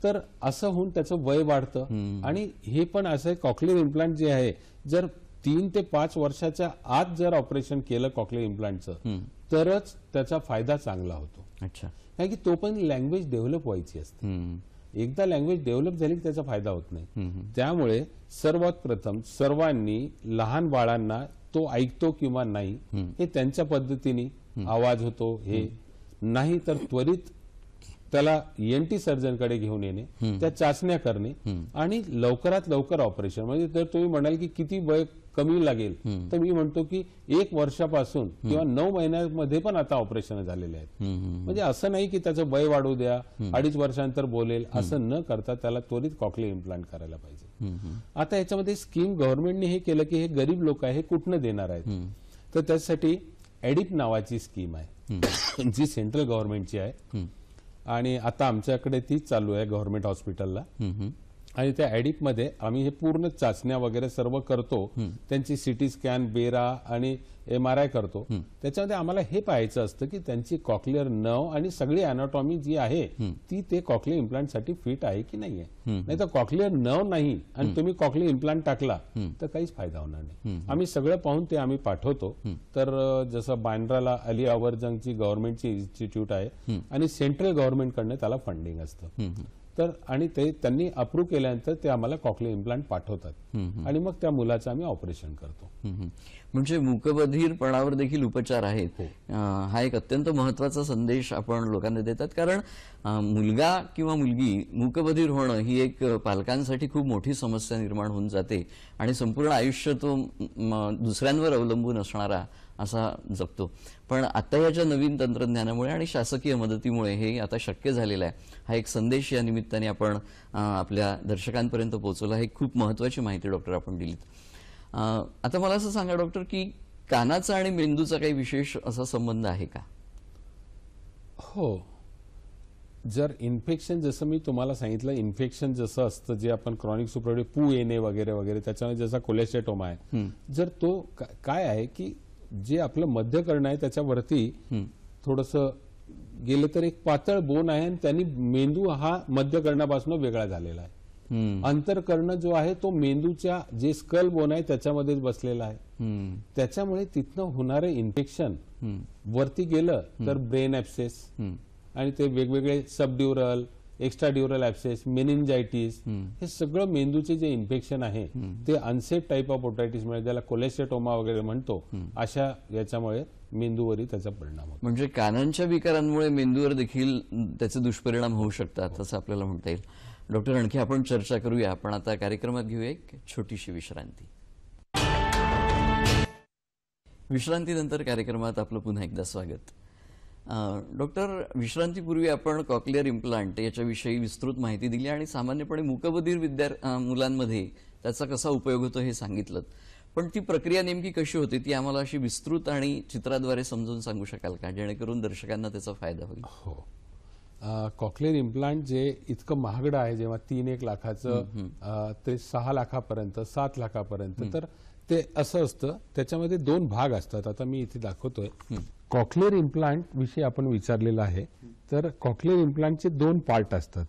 तर असं होऊन त्याचं वय वाढतं. आणि हे पण असं कॉकलिअर इम्प्लांट जे आहे जर तीन ते पाच वर्षाच्या आत जर ऑपरेशन केलं कॉकलिअर इम्प्लांटचं तरच त्याचा फायदा चांगला होतो. अच्छा. कारण की तो पण लँग्वेज डेव्हलप व्हायची असते. एकदा लँग्वेज डेव्हलप झाली की त्याचा फायदा होत नाही. त्यामुळे सर्वात प्रथम सर्वांनी लहान बाळांना तो ऐकतो किंवा नाही हे त्यांच्या पद्धतीने आवाज होतो हे नाही तर त्वरित त्याला एनटी सर्जनकडे घेऊन येणे त्या चाचण्या करणे आणि लवकरात लवकर ऑपरेशन. म्हणजे जर तुम्ही म्हणाल की किती वय कमी लागेल. तर मी म्हणतो की एक वर्षापासून किंवा नऊ महिन्यामध्ये पण आता ऑपरेशन झालेले आहेत. म्हणजे असं नाही की त्याचं वय वाढू द्या अडीच वर्षांतर बोलेल असं न करता त्याला त्वरित कॉकले इम्प्लांट करायला पाहिजे. आता याच्यामध्ये स्कीम गव्हर्नमेंटने हे केलं की हे गरीब लोक आहे हे कुठनं देणार आहेत? तर त्यासाठी एडिप नावाची स्कीम आहे जी सेंट्रल गव्हर्नमेंटची आहे. आणि आता आमच्याकडे तीच चालू आहे गव्हर्नमेंट हॉस्पिटलला. आणि त्या ऍडिपमध्ये आम्ही हे पूर्ण चाचण्या वगैरे सर्व करतो. त्यांची सिटी स्कॅन बेरा आणि एम आर आय करतो. त्याच्यामध्ये आम्हाला हे पाहायचं असतं की त्यांची कॉकलिअर नव आणि सगळी अनाटॉमी जी आहे ती ते कॉकलिअर इम्प्लांटसाठी फिट आहे की नाहीये? नाही तर कॉकलिअर नव नाही आणि तुम्ही कॉकलिअर इम्प्लांट टाकला तर काहीच फायदा होणार नाही. आम्ही सगळं पाहून ते आम्ही पाठवतो. तर जसं बांद्राला अली अवरजंगची गव्हर्नमेंटची इन्स्टिट्यूट आहे आणि सेंट्रल गव्हर्नमेंटकडनं त्याला फंडिंग असतं. तर आणि ते त्यांनी अप्रूव्ह केल्यानंतर ते आम्हाला कॉकले इम्प्लांट पाठवतात. आणि मग त्या मुलाचं आम्ही ऑपरेशन करतो. म्हणजे मूकबधीरपणावर देखील उपचार आहेत. अं, हा एक अत्यंत महत्त्वाचा संदेश आपण लोकांना देतात. कारण मुलगा किंवा मुलगी मूकबधीर होणं ही एक पालकांसाठी खूप मोठी समस्या निर्माण होऊन जाते. आणि संपूर्ण आयुष्य तो दुसऱ्यांवर अवलंबून असणारा असा जगतो पण आता याच्या नवीन तंत्रज्ञानामुळे आणि शासकीय मदतीमुळे हे आता शक्य झालेलं आहे हा एक संदेश या निमित्ताने आपण आपल्या दर्शकांपर्यंत पोहोचवला. ही खूप महत्वाची माहिती डॉक्टर आपण दिलीत. आता मला असं सांगा डॉक्टर की कानाचा आणि मेंदूचा काही विशेष असा संबंध आहे का? हो. जर इन्फेक्शन जसं मी तुम्हाला सांगितलं इन्फेक्शन जसं असतं जे आपण क्रॉनिक सुप्रॉडिक पू येणे वगैरे वगैरे त्याच्यामध्ये जसा कोलेस्टेटोमा आहे. जर तो काय आहे की जे आपलं मध्यकर्ण आहे त्याच्यावरती थोडस गेलं तर एक पातळ बोन आहे आणि त्यांनी मेंदू हा मध्यकर्णापासून वेगळा झालेला आहे. अंतरकर्ण जो आहे तो मेंदूच्या जे स्कल बोन आहे त्याच्यामध्येच बसलेला आहे. त्याच्यामुळे तिथनं होणारे इन्फेक्शन वरती गेलं तर ब्रेन ऍप्सेस आणि ते वेगवेगळे सबड्युरल एक्स्ट्रा ड्युरल ऍप्सेस मेनिंजायटिस हे सगळं मेंदूचे जे इन्फेक्शन आहे ते अनसेफ टाईप ऑफ ओटायटिस मुळे ज्याला कोलेस्टेटोमा वगैरे म्हणतो अशा याच्यामुळे मेंदूवरही त्याचा परिणाम होतो. म्हणजे कानांच्या विकारांमुळे मेंदूवर देखील त्याचे दुष्परिणाम होऊ शकतात असं आपल्याला म्हणता येईल. डॉक्टर आणखी आपण चर्चा करूया. आपण आता कार्यक्रमात घेऊया एक छोटीशी विश्रांती. विश्रांतीनंतर कार्यक्रमात आपलं पुन्हा एकदा स्वागत. डॉक्टर विश्रांतीपूर्वी आपण कॉकलिअर इम्प्लांट याच्याविषयी विस्तृत माहिती दिली आणि सामान्यपणे मूकबधीर विद्यार अं, मुलांमध्ये त्याचा कसा उपयोग होतो हे सांगितलं. पण ती प्रक्रिया नेमकी कशी होते ती आम्हाला अशी विस्तृत आणि चित्राद्वारे समजून सांगू शकाल का जेणेकरून दर्शकांना त्याचा फायदा होईल? हो. कॉकलेर इम्प्लांट जे इतकं महागडं आहे जेव्हा तीन एक लाखाचं ते सहा लाखापर्यंत सात लाखापर्यंत तर ते असं असतं त्याच्यामध्ये दोन भाग असतात. आता मी इथे दाखवतोय. कॉकलेर इम्प्लांट विषयी आपण विचारलेलं आहे. तर कॉक्लेअर इम्प्लांटचे दोन पार्ट असतात.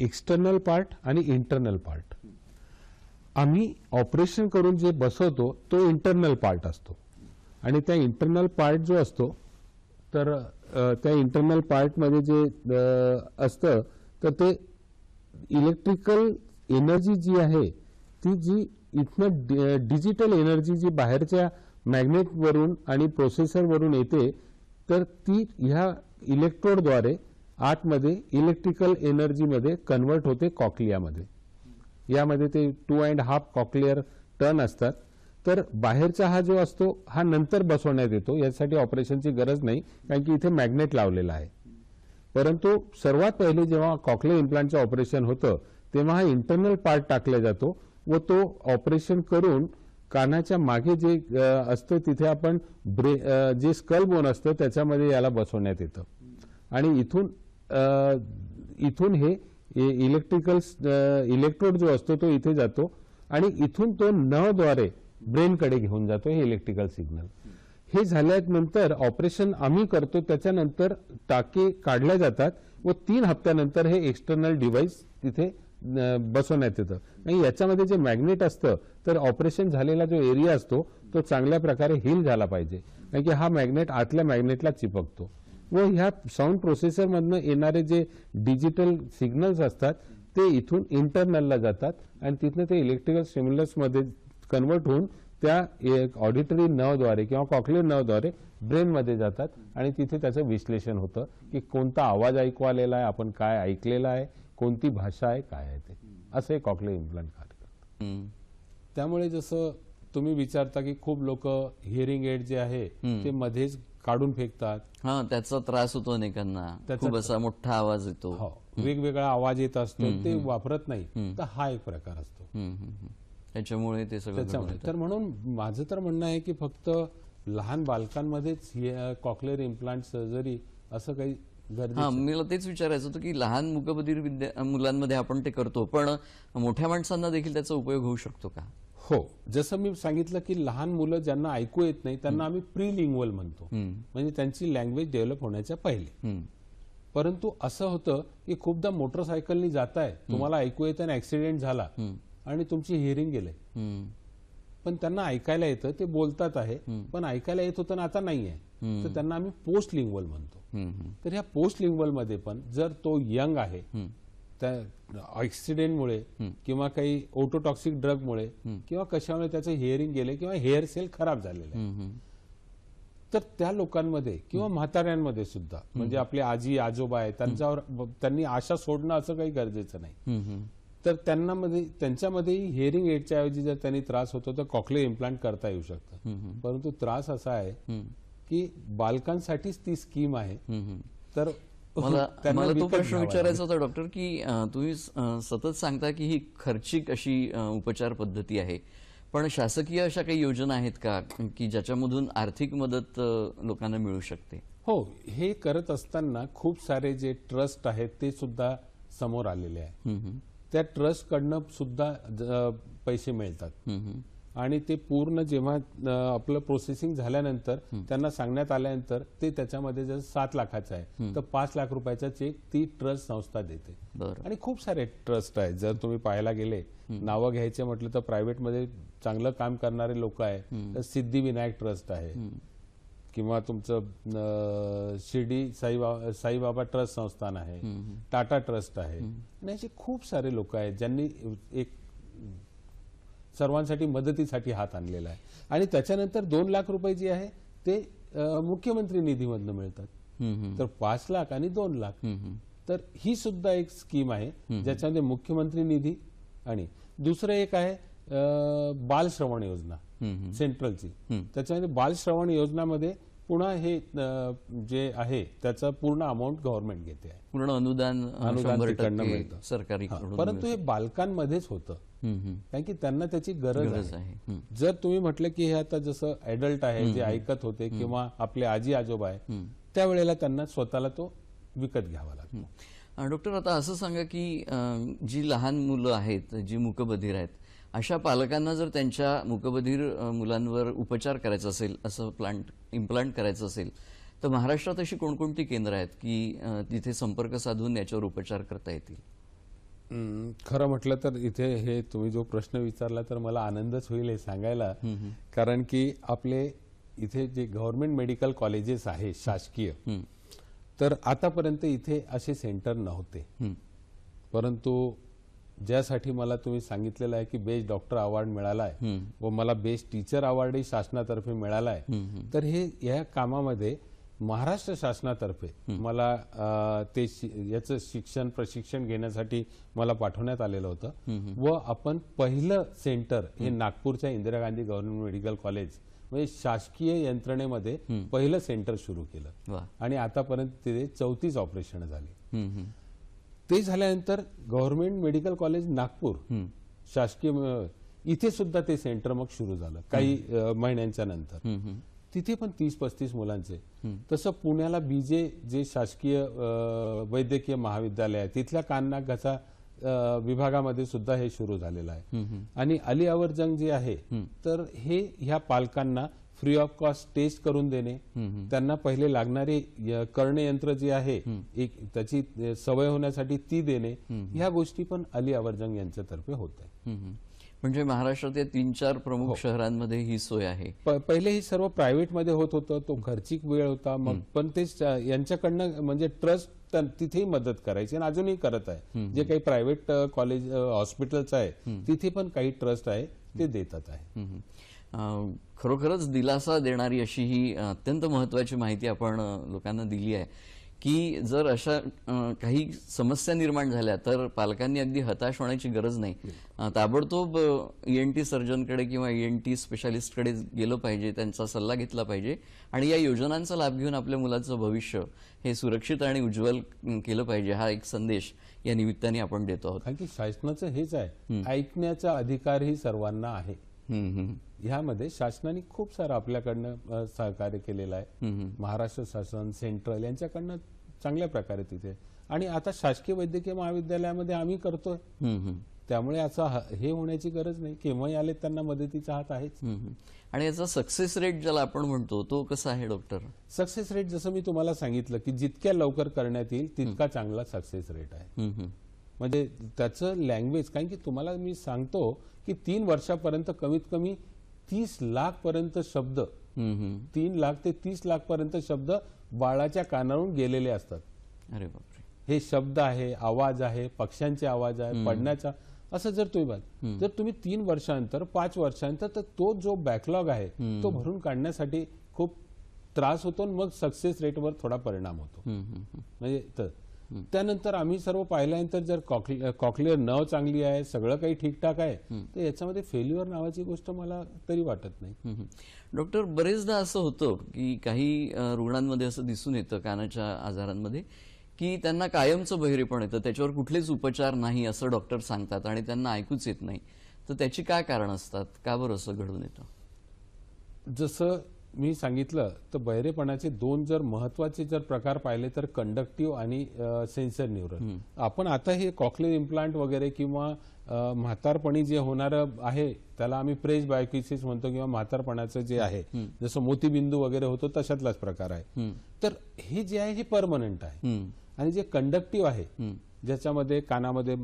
एक्सटर्नल पार्ट आणि इंटरनल पार्ट आम्ही ऑपरेशन करून जे बसवतो तो इंटरनल पार्ट असतो. आणि त्या इंटरनल पार्ट जो असतो तर त्या इंटरनल पार्टमध्ये जे असतं तर ते इलेक्ट्रिकल एनर्जी जी आहे ती जी इथनं डिजिटल एनर्जी जी बाहेरच्या मॅग्नेटवरून आणि प्रोसेसरवरून येते तर ती ह्या इलेक्ट्रोडद्वारे आतमध्ये इलेक्ट्रिकल एनर्जीमध्ये कन्वर्ट होते कॉकलियामध्ये. यामध्ये ते two and half cochlear turn असतात. तर बाहेरचा हा जो असतो हा नंतर बसवण्यात येतो. यासाठी ऑपरेशनची गरज नाही कारण की इथे मॅग्नेट लावलेला आहे. परंतु सर्वात पहिले जेव्हा कॉकले इम्प्लांटचं ऑपरेशन होतं तेव्हा हा इंटरनल पार्ट टाकला जातो व तो ऑपरेशन करून कानाच्या मागे जे असतं तिथे आपण ब्रे जे स्कल बोन असतं त्याच्यामध्ये याला बसवण्यात येतं. आणि इथून इथून हे इलेक्ट्रिकल इलेक्ट्रोड जो असतो तो इथे जातो आणि इथून तो नद्वारे ब्रेनकडे घेऊन जातो हे इलेक्ट्रिकल सिग्नल हे झाल्यानंतर ऑपरेशन आम्ही करतो त्याच्यानंतर टाके काढल्या जातात व तीन हप्त्यानंतर हे एक्सटर्नल डिव्हाइस तिथे बसवण्यात येतं. आणि याच्यामध्ये जे मॅग्नेट असतं तर ऑपरेशन झालेला जो एरिया असतो तो चांगल्या प्रकारे हील झाला पाहिजे. कारण की हा मॅग्नेट आतल्या मॅग्नेटला चिपकतो. व ह्या साऊंड प्रोसेसरमधनं येणारे जे डिजिटल सिग्नल्स असतात ते इथून इंटरनलला जातात आणि तिथनं ते इलेक्ट्रिकल स्टिम्युलसमध्ये कन्वर्ट होऊन त्या ऑडिटरी नवद्वारे किंवा कॉकलेर नवद्वारे ब्रेनमध्ये जातात आणि तिथे त्याचं विश्लेषण होतं की कोणता आवाज ऐकू आलेला आहे आपण काय ऐकलेला आहे कोणती भाषा आहे काय आहे ते. असं एक कॉकले इम्प्लांट कार्य करतं. त्यामुळे जसं तुम्ही विचारता की खूप लोक हिअरिंग एड जे आहे ते मध्येच काढून फेकतात. हा त्याचा त्रास होतो अनेकांना. त्याचा खूप असा मोठा आवाज येतो. हो. वेगवेगळा आवाज येत असतो ते वापरत नाही. तर हा एक प्रकार असतो. त्याच्यामुळे ते सगळं त्याच्यामुळे. तर म्हणून माझं तर म्हणणं आहे की फक्त लहान बालकांमध्येच कॉकलेअर इम्प्लांट सर्जरी असं काही हा मला तेच विचारायचं होतं की लहान मुकबधीर विद्या मुलांमध्ये आपण ते करतो पण मोठ्या माणसांना देखील त्याचा उपयोग होऊ शकतो का? हो. जसं मी सांगितलं की लहान मुलं ज्यांना ऐकू येत नाही त्यांना आम्ही प्रीलिंग्वल म्हणतो. म्हणजे त्यांची लँग्वेज डेव्हलप होण्याच्या पहिले. परंतु असं होतं की खूपदा मोटरसायकलनी जाताय तुम्हाला ऐकू येत आणि ऍक्सिडेंट झाला आणि तुमची हिअरिंग गेले पण त्यांना ऐकायला येतं ते बोलतात आहे पण ऐकायला येत होतं ना आता नाही आहे तर त्यांना आम्ही पोस्ट लिंग्वल म्हणतो. तर ह्या पोस्ट लिंग्वलमध्ये पण जर तो यंग आहे त्या ऍक्सिडेंटमुळे किंवा काही ओटोटॉक्सिक ड्रगमुळे किंवा कशामुळे त्याचं हिअरिंग गेले किंवा हेअर सेल खराब झालेले आहे. तर त्या लोकांमध्ये किंवा म्हाताऱ्यांमध्ये सुद्धा म्हणजे आपले आजी आजोबा आहे त्यांच्यावर त्यांनी आशा सोडणं असं काही गरजेचं नाही. तर त्यांना मध्ये त्यांच्यामध्येही हिअरिंग एडच्या ऐवजी जर त्यांनी त्रास होतो तर कॉकले इम्प्लांट करता येऊ शकतं. परंतु त्रास असा आहे की बालकांसाठीच ती स्कीम आहे. तर मला तो प्रश्न विचारायचा होता डॉक्टर की तुम्ही सतत सांगता की ही खर्चिक अशी उपचार पद्धती आहे. पण शासकीय अशा काही योजना आहेत का की ज्याच्यामधून आर्थिक मदत लोकांना मिळू शकते? हो हे करत असताना खूप सारे जे ट्रस्ट आहेत ते सुद्धा समोर आलेले आहे त्या ट्रस्ट कडनं सुद्धा पैसे मिळतात. आणि ते पूर्ण जेव्हा आपलं प्रोसेसिंग झाल्यानंतर त्यांना सांगण्यात आल्यानंतर ते त्याच्यामध्ये जर सात लाखाचं आहे तर पाच लाख रुपयाचा चेक ती ट्रस्ट संस्था देते. आणि खूप सारे ट्रस्ट आहेत. जर तुम्ही पाहायला गेले नावं घ्यायचे म्हटलं तर प्रायव्हेटमध्ये चांगलं काम करणारे लोक आहे तर सिद्धिविनायक ट्रस्ट आहे. किंवा तुमचं शिर्डी साईबाबा साईबाबा ट्रस्ट संस्थान आहे. टाटा ट्रस्ट आहे. आणि असे खूप सारे लोक आहेत ज्यांनी एक सर्वांसाठी मदतीसाठी हात आणलेला आहे. आणि त्याच्यानंतर दोन लाख रुपये जे आहे ते मुख्यमंत्री निधीमधनं मिळतात. तर पाच लाख आणि दोन लाख. तर ही सुद्धा एक स्कीम आहे ज्याच्यामध्ये मुख्यमंत्री निधी आणि दुसरं एक आहे अं, बाल श्रवण योजना सेंट्रलची. त्याच्यामध्ये बाल श्रवण योजनामध्ये पुन्हा हे जे आहे त्याचं पूर्ण अमाऊंट गव्हर्नमेंट घेते आहे. पूर्ण अनुदान अनुदान मिळतं. सरकारी परंतु हे बालकांमध्येच होतं. कारण की त्यांना त्याची गरज आहे. जर तुम्ही म्हटलं की हे आता जसं ऍडल्ट आहे जे ऐकत होते किंवा आपले आजी आजोबा आहे त्यावेळेला त्यांना स्वतःला तो विकत घ्यावा लागतो. डॉक्टर आता असं सांगा की जी लहान मुलं आहेत जी मुकबधीर आहेत अशा पालकांना जर त्यांच्या मुकबधीर मुलांवर उपचार करायचा असेल असं प्लांट इम्प्लांट करायचं असेल तर महाराष्ट्रात अशी कोणकोणती केंद्र आहेत की तिथे संपर्क साधून याच्यावर उपचार करता येतील? खरं म्हटलं तर इथे हे तुम्ही जो प्रश्न विचारला तर मला आनंदच होईल हे सांगायला. कारण की आपले इथे जे गव्हर्नमेंट मेडिकल कॉलेजेस आहे शासकीय तर आतापर्यंत इथे असे सेंटर नव्हते. परंतु ज्यासाठी मला तुम्ही सांगितलेलं आहे की बेस्ट डॉक्टर अवॉर्ड मिळाला आहे व मला बेस्ट टीचर अवॉर्डही शासनातर्फे मिळाला आहे तर हे या कामामध्ये महाराष्ट्र शासनातर्फे मला ते याचं शिक्षण प्रशिक्षण घेण्यासाठी मला पाठवण्यात आलेलं होतं. व आपण पहिलं सेंटर हे नागपूरच्या Indira Gandhi government medical college म्हणजे शासकीय यंत्रणेमध्ये पहिलं सेंटर सुरू केलं. आणि आतापर्यंत तिथे चौतीस ऑपरेशन झाली. ते झाल्यानंतर गव्हर्नमेंट मेडिकल कॉलेज नागपूर शासकीय इथे सुद्धा ते सेंटर मग सुरू झालं काही महिन्यांच्या नंतर. तिथे पण तीस पस्तीस मुलांचे तसं पुण्याला बीजे जे शासकीय वैद्यकीय महाविद्यालय आहे तिथल्या घसा विभागामध्ये सुद्धा हे सुरू झालेलं आहे. आणि अली अवर जंग जे आहे तर हे ह्या पालकांना फ्री ऑफ कॉस्ट टेस्ट करून देणे. त्यांना पहिले लागणारे य- कर्णयंत्र जे आहे एक त्याची सवय होण्यासाठी ती देणे. ह्या गोष्टी पण अली अवरजंग यांच्यातर्फे होत आहे. म्हणजे महाराष्ट्रात तीन चार प्रमुख शहरांमध्ये ही सोय आहे. पहिले हे सर्व प्रायव्हेटमध्ये होत होतं तो खर्चिक वेळ होता. मग पण ते यांच्याकडनं म्हणजे ट्रस्ट तिथेही मदत करायची आणि अजूनही करत आहे. जे काही प्रायव्हेट कॉलेज हॉस्पिटल्स आहे तिथे पण काही ट्रस्ट आहे ते देतात आहे. खरोखरच दिलासा देणारी अशी ही अत्यंत महत्वाची माहिती आपण लोकांना दिली आहे की जर अशा काही समस्या निर्माण झाल्या तर पालकांनी अगदी हताश होण्याची गरज नाही. ताबडतोब एन टी सर्जनकडे किंवा एन टी स्पेशालिस्टकडे गेलं पाहिजे त्यांचा सल्ला घेतला पाहिजे आणि या योजनांचा लाभ घेऊन आपल्या मुलाचं भविष्य हे सुरक्षित आणि उज्ज्वल केलं पाहिजे हा एक संदेश या निमित्ताने आपण देतो आहोत. कारण की शासनाचं हेच आहे. ऐकण्याचा अधिकार ही सर्वांना आहे. ह्यामध्ये शासनाने खूप सारं आपल्याकडनं सहकार्य केलेलं आहे. महाराष्ट्र शासन सेंट्रल यांच्याकडनं चांगल्या प्रकारे तिथे. आणि आता शासकीय वैद्यकीय महाविद्यालयामध्ये आम्ही करतोय. त्यामुळे असं ह- होण्याची गरज नाही. केव्हाही आले त्यांना मदतीचा हात आहेच. आणि याचा सक्सेस रेट ज्याला आपण म्हणतो तो कसा आहे डॉक्टर? सक्सेस रेट जसं मी तुम्हाला सांगितलं की जितक्या लवकर करण्यात येईल तितका चांगला सक्सेस रेट आहे. म्हणजे त्याचं लँग्वेज कारण की तुम्हाला मी सांगतो की तीन वर्षापर्यंत कमीत कमी तीस लाख पर्यंत शब्द. तीन लाख ते तीस लाख पर्यंत शब्द बाळाच्या कानावरून गेलेले असतात. अरे बापरे. हे शब्द आहे आवाज आहे पक्ष्यांचे आवाज आहे पडण्याचा. असं जर तुम्ही बघ जर तुम्ही तीन वर्षानंतर पाच वर्षानंतर तर तो जो बॅकलॉग आहे तो भरून काढण्यासाठी खूप त्रास होतो आणि मग सक्सेस रेटवर थोडा परिणाम होतो. म्हणजे तर त्यानंतर आम्ही सर्व पाहिल्यानंतर जर कॉकलिअर नव चांगली आहे सगळं काही ठीकठाक आहे तर याच्यामध्ये फेल्युअर नावाची गोष्ट मला तरी वाटत नाही. डॉक्टर बरेचदा असं होतं की काही रुग्णांमध्ये असं दिसून येतं कानाच्या आजारांमध्ये की त्यांना कायमचं बहिरेपण येतं त्याच्यावर कुठलेच उपचार नाही असं डॉक्टर सांगतात आणि त्यांना ऐकूच येत नाही. तर त्याची काय कारण असतात? का बरं असं घडून येतं? जसं मी सांगितलं तर बहिरेपणाचे दोन जर महत्त्वाचे जर प्रकार पाहिले तर कंडक्टिव्ह आणि सेन्सर न्यूरल आपण आता हे कॉकलेर इम्प्लांट वगैरे किंवा म्हातारपणी जे होणारं आहे त्याला आम्ही प्रेस बायोकिसिस म्हणतो किंवा म्हातारपणाचं जे आहे जसं मोतीबिंदू वगैरे होतो तशातलाच प्रकार आहे. तर हे जे आहे हे परमनंट आहे. आणि जे कंडक्टिव्ह आहे ज्याच्यामध्ये कानामध्ये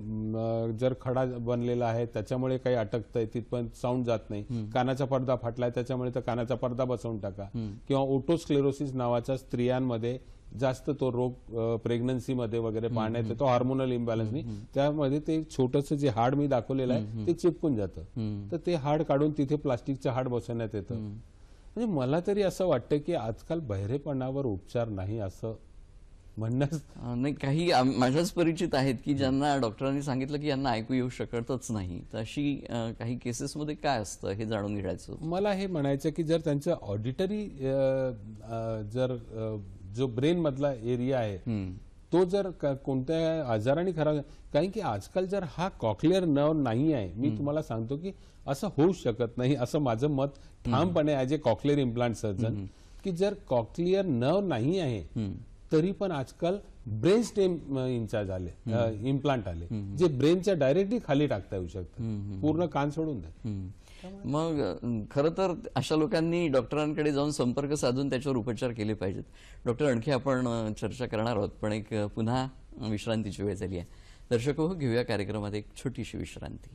जर खडा बनलेला आहे त्याच्यामुळे काही अटकतंय तिथपर्यंत साऊंड जात नाही. कानाचा पडदा फाटलाय त्याच्यामुळे तर कानाचा पडदा बसवून टाका. किंवा ओटोस्क्लेरोसिस नावाच्या स्त्रियांमध्ये जास्त तो रोग प्रेग्नन्सीमध्ये वगैरे पाहण्यात येतो हार्मोनल इम्बॅलन्सनी त्यामध्ये ते छोटस जे हाड मी दाखवलेलं आहे ते चिपकून जातं. तर ते हाड काढून तिथे प्लास्टिकचं हाड बसवण्यात येतं. म्हणजे मला तरी असं वाटतं की आजकाल बहिरेपणावर उपचार नाही असं म्हणण्यास अं, नाही काही माझ्याच परिचित आहेत की ज्यांना डॉक्टरांनी सांगितलं की यांना ऐकू येऊ शकतच नाही. तर अशी काही केसेसमध्ये काय असतं हे जाणून घ्यायचं मला हे म्हणायचं की जर त्यांचं ऑडिटरी जर जो ब्रेन मधला एरिया आहे. तो जर कोणत्या आजाराने खराब कारण की आजकाल जर हा कॉकलिअर नर्व नाही आहे मी तुम्हाला सांगतो की असं होऊ शकत नाही असं माझं मत ठामपणे as a cochlear implant surgeon की जर कॉकलिअर नर्व नाही आहे तरी पण आजकाल ब्रेन स्टेम इन्चार्ज आले इम्प्लांट आले जे ब्रेनच्या डायरेक्टली खाली टाकता येऊ शकतात पूर्ण कान सोडून द्या. मग खरं तर अशा लोकांनी डॉक्टरांकडे जाऊन संपर्क साधून त्याच्यावर उपचार केले पाहिजेत. डॉक्टर आणखी आपण चर्चा करणार आहोत पण एक पुन्हा विश्रांतीची वेळ झाली आहे. दर्शक हो घेऊया कार्यक्रमात एक छोटीशी विश्रांती.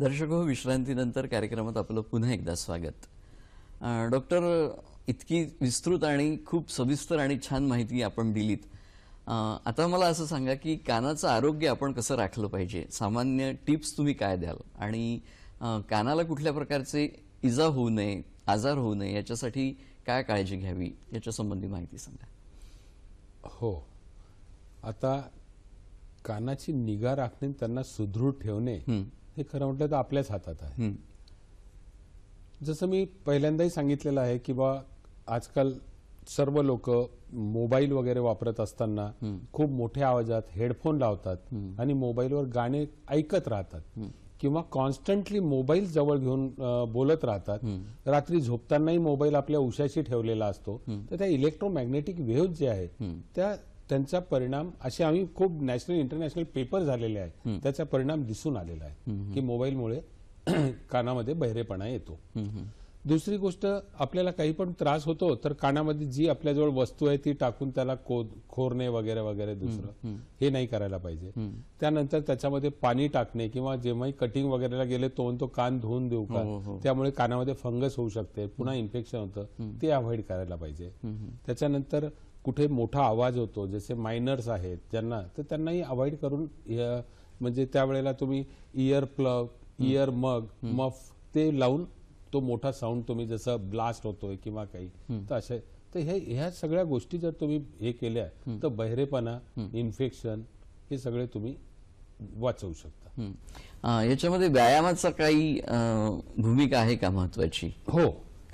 दर्शक हो विश्रांतीनंतर कार्यक्रमात आपलं पुन्हा एकदा स्वागत. डॉक्टर इतकी विस्तृत आणि खूप सविस्तर आणि छान माहिती आपण दिलीत. आता मला असं सांगा की कानाचं आरोग्य आपण कसं राखलं पाहिजे? सामान्य टिप्स तुम्ही काय द्याल? आणि कानाला कुठल्या प्रकारचे इजा होऊ नये आजार होऊ नये याच्यासाठी काय काळजी घ्यावी? याच्या संबंधी माहिती सांगा. हो. आता कानाची निगा राखणे त्यांना सुदृढ ठेवणे हे. खरं म्हटलं तर आपल्याच हातात आहे. जसं मी पहिल्यांदाही सांगितलेलं आहे की बा आजकाल सर्व लोक मोबाईल वगैरे वापरत असताना खूप मोठ्या आवाजात हेडफोन लावतात आणि मोबाईलवर गाणे ऐकत राहतात. किंवा कॉन्स्टंटली मोबाईल जवळ घेऊन बोलत राहतात. रात्री झोपतानाही मोबाईल आपल्या उशाशी ठेवलेला असतो. तर त्या इलेक्ट्रोमॅग्नेटिक वेव्ह जे आहेत त्या त्यांचा परिणाम असे आम्ही खूप नॅशनल इंटरनॅशनल पेपर झालेले आहेत. त्याचा परिणाम दिसून आलेला आहे की मोबाईलमुळे कानामध्ये बहिरेपणा येतो. दुसरी गोष्ट आपल्याला काही पण त्रास होतो तर कानामध्ये जी आपल्याजवळ वस्तू आहे ती टाकून त्याला खोरणे वगैरे वगैरे दुसरं हे नाही करायला पाहिजे. त्यानंतर त्याच्यामध्ये पाणी टाकणे किंवा जेव्हाही कटिंग वगैरेला गेले तो तो कान धुवून देऊ का? त्यामुळे कानामध्ये फंगस होऊ शकते पुन्हा इन्फेक्शन होतं ते अवॉइड करायला पाहिजे. त्याच्यानंतर कुठे मोठा आवाज होतो जसे मायनर्स आहेत ज्यांना तर त्यांनाही अवॉइड करून म्हणजे त्यावेळेला तुम्ही इयर प्लग इयर मग मफ ते लावून तो मोठा साऊंड तुम्ही जसं ब्लास्ट होतोय किंवा काही तर असे तर हे ह्या सगळ्या गोष्टी जर तुम्ही हे केल्या तर बहिरेपणा इन्फेक्शन हे सगळे तुम्ही वाचवू शकता. याच्यामध्ये व्यायामाचा काही भूमिका आहे का महत्वाची? हो.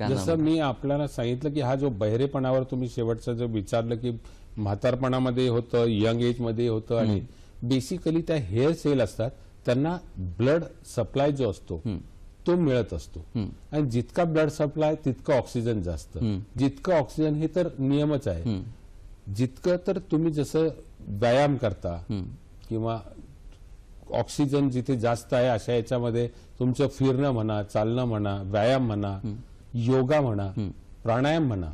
जसं मी आपल्याला सांगितलं की हा जो बहिरेपणावर तुम्ही शेवटचं जो विचारलं की म्हातारपणामध्ये होतं यंग एजमध्ये होतं आणि बेसिकली त्या हेअर सेल असतात त्यांना ब्लड सप्लाय जो असतो तो मिळत असतो. आणि जितका ब्लड सप्लाय तितकं ऑक्सिजन जास्त. जितकं ऑक्सिजन हे तर नियमच आहे. जितकं तर तुम्ही जसं व्यायाम करता किंवा ऑक्सिजन जिथे जास्त आहे अशा याच्यामध्ये तुमचं फिरणं म्हणा चालणं म्हणा व्यायाम म्हणा योगा म्हणा प्राणायाम म्हणा.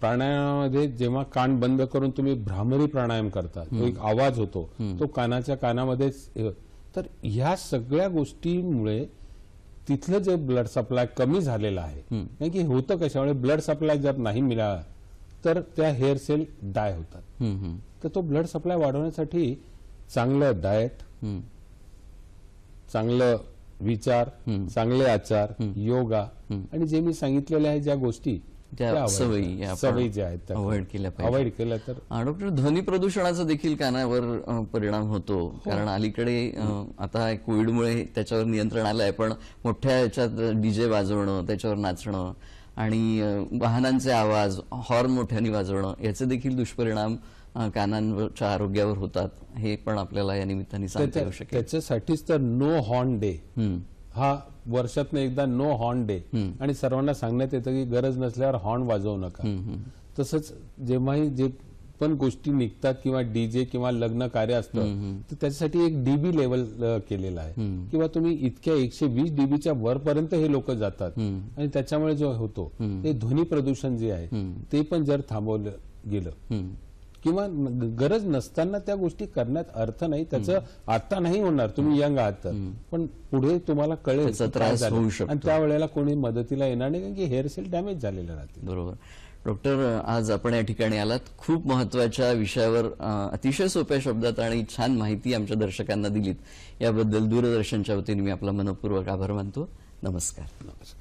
प्राणायामामध्ये जेव्हा कान बंद करून तुम्ही भ्रामरी प्राणायाम करता तो एक आवाज होतो तो कानाच्या कानामध्येच तर ह्या सगळ्या गोष्टीमुळे तिथलं जे ब्लड सप्लाय कमी झालेलं आहे नाही की होतं कशामुळे ब्लड सप्लाय जर नाही मिळाला तर त्या हेअर सेल डाय होतात. तर तो ब्लड सप्लाय वाढवण्यासाठी चांगलं डाएट. चांगलं विचार चांगले आचार योगा आणि जे मी सांगितलेले आहे ज्या गोष्टी सवयी सवयी ज्या आहेत त्या avoid केल्या पाहिजे. अवॉइड केल्या तर डॉक्टर ध्वनी प्रदूषणाचा देखील कानावर परिणाम होतो. हो. कारण अलीकडे आता कोविडमुळे त्याच्यावर नियंत्रण आलं आहे पण मोठ्या याच्यात डीजे वाजवणं त्याच्यावर नाचणं आणि वाहनांचे आवाज हॉर्न मोठ्याने वाजवणं याचे देखील दुष्परिणाम कानांच्या आरोग्यावर होतात. हे पण आपल्याला या निमित्ताने सांगता येऊ शकेल. त्याच्यासाठीच तर नो हॉर्न डे हं, वर्षातनं एकदा नो हॉर्न डे आणि सर्वांना सांगण्यात येतं की गरज नसल्यावर हॉर्न वाजवू नका. तसंच जेव्हाही जे पण गोष्टी निघतात किंवा डीजे किंवा लग्न कार्य असतं तर त्याच्यासाठी एक डीबी लेवल केलेलं आहे. किंवा तुम्ही इतक्या एकशे वीस डीबीच्या वरपर्यंत हे लोक जातात. आणि त्याच्यामुळे जो होतो ते ध्वनी प्रदूषण जे आहे ते पण जर थांबवलं गेलं. किंवा गरज नसताना त्या गोष्टी करण्यात अर्थ नाही त्याचं आता नाही होणार तुम्ही यंग आहात तर. पण पुढे तुम्हाला कळेल त्रास. होऊ शकतो. आणि त्यावेळेला कोणी मदतीला येणार नाही कारण की हेअर सेल डॅमेज झालेलं राहते. बरोबर. डॉक्टर आज आपण या ठिकाणी आलात. खूप महत्त्वाच्या विषयावर अतिशय सोप्या शब्दात आणि छान माहिती आमच्या दर्शकांना दिलीत. याबद्दल दूरदर्शनच्या वतीने मी आपला मनपूर्वक आभार मानतो. नमस्कार. नमस्कार.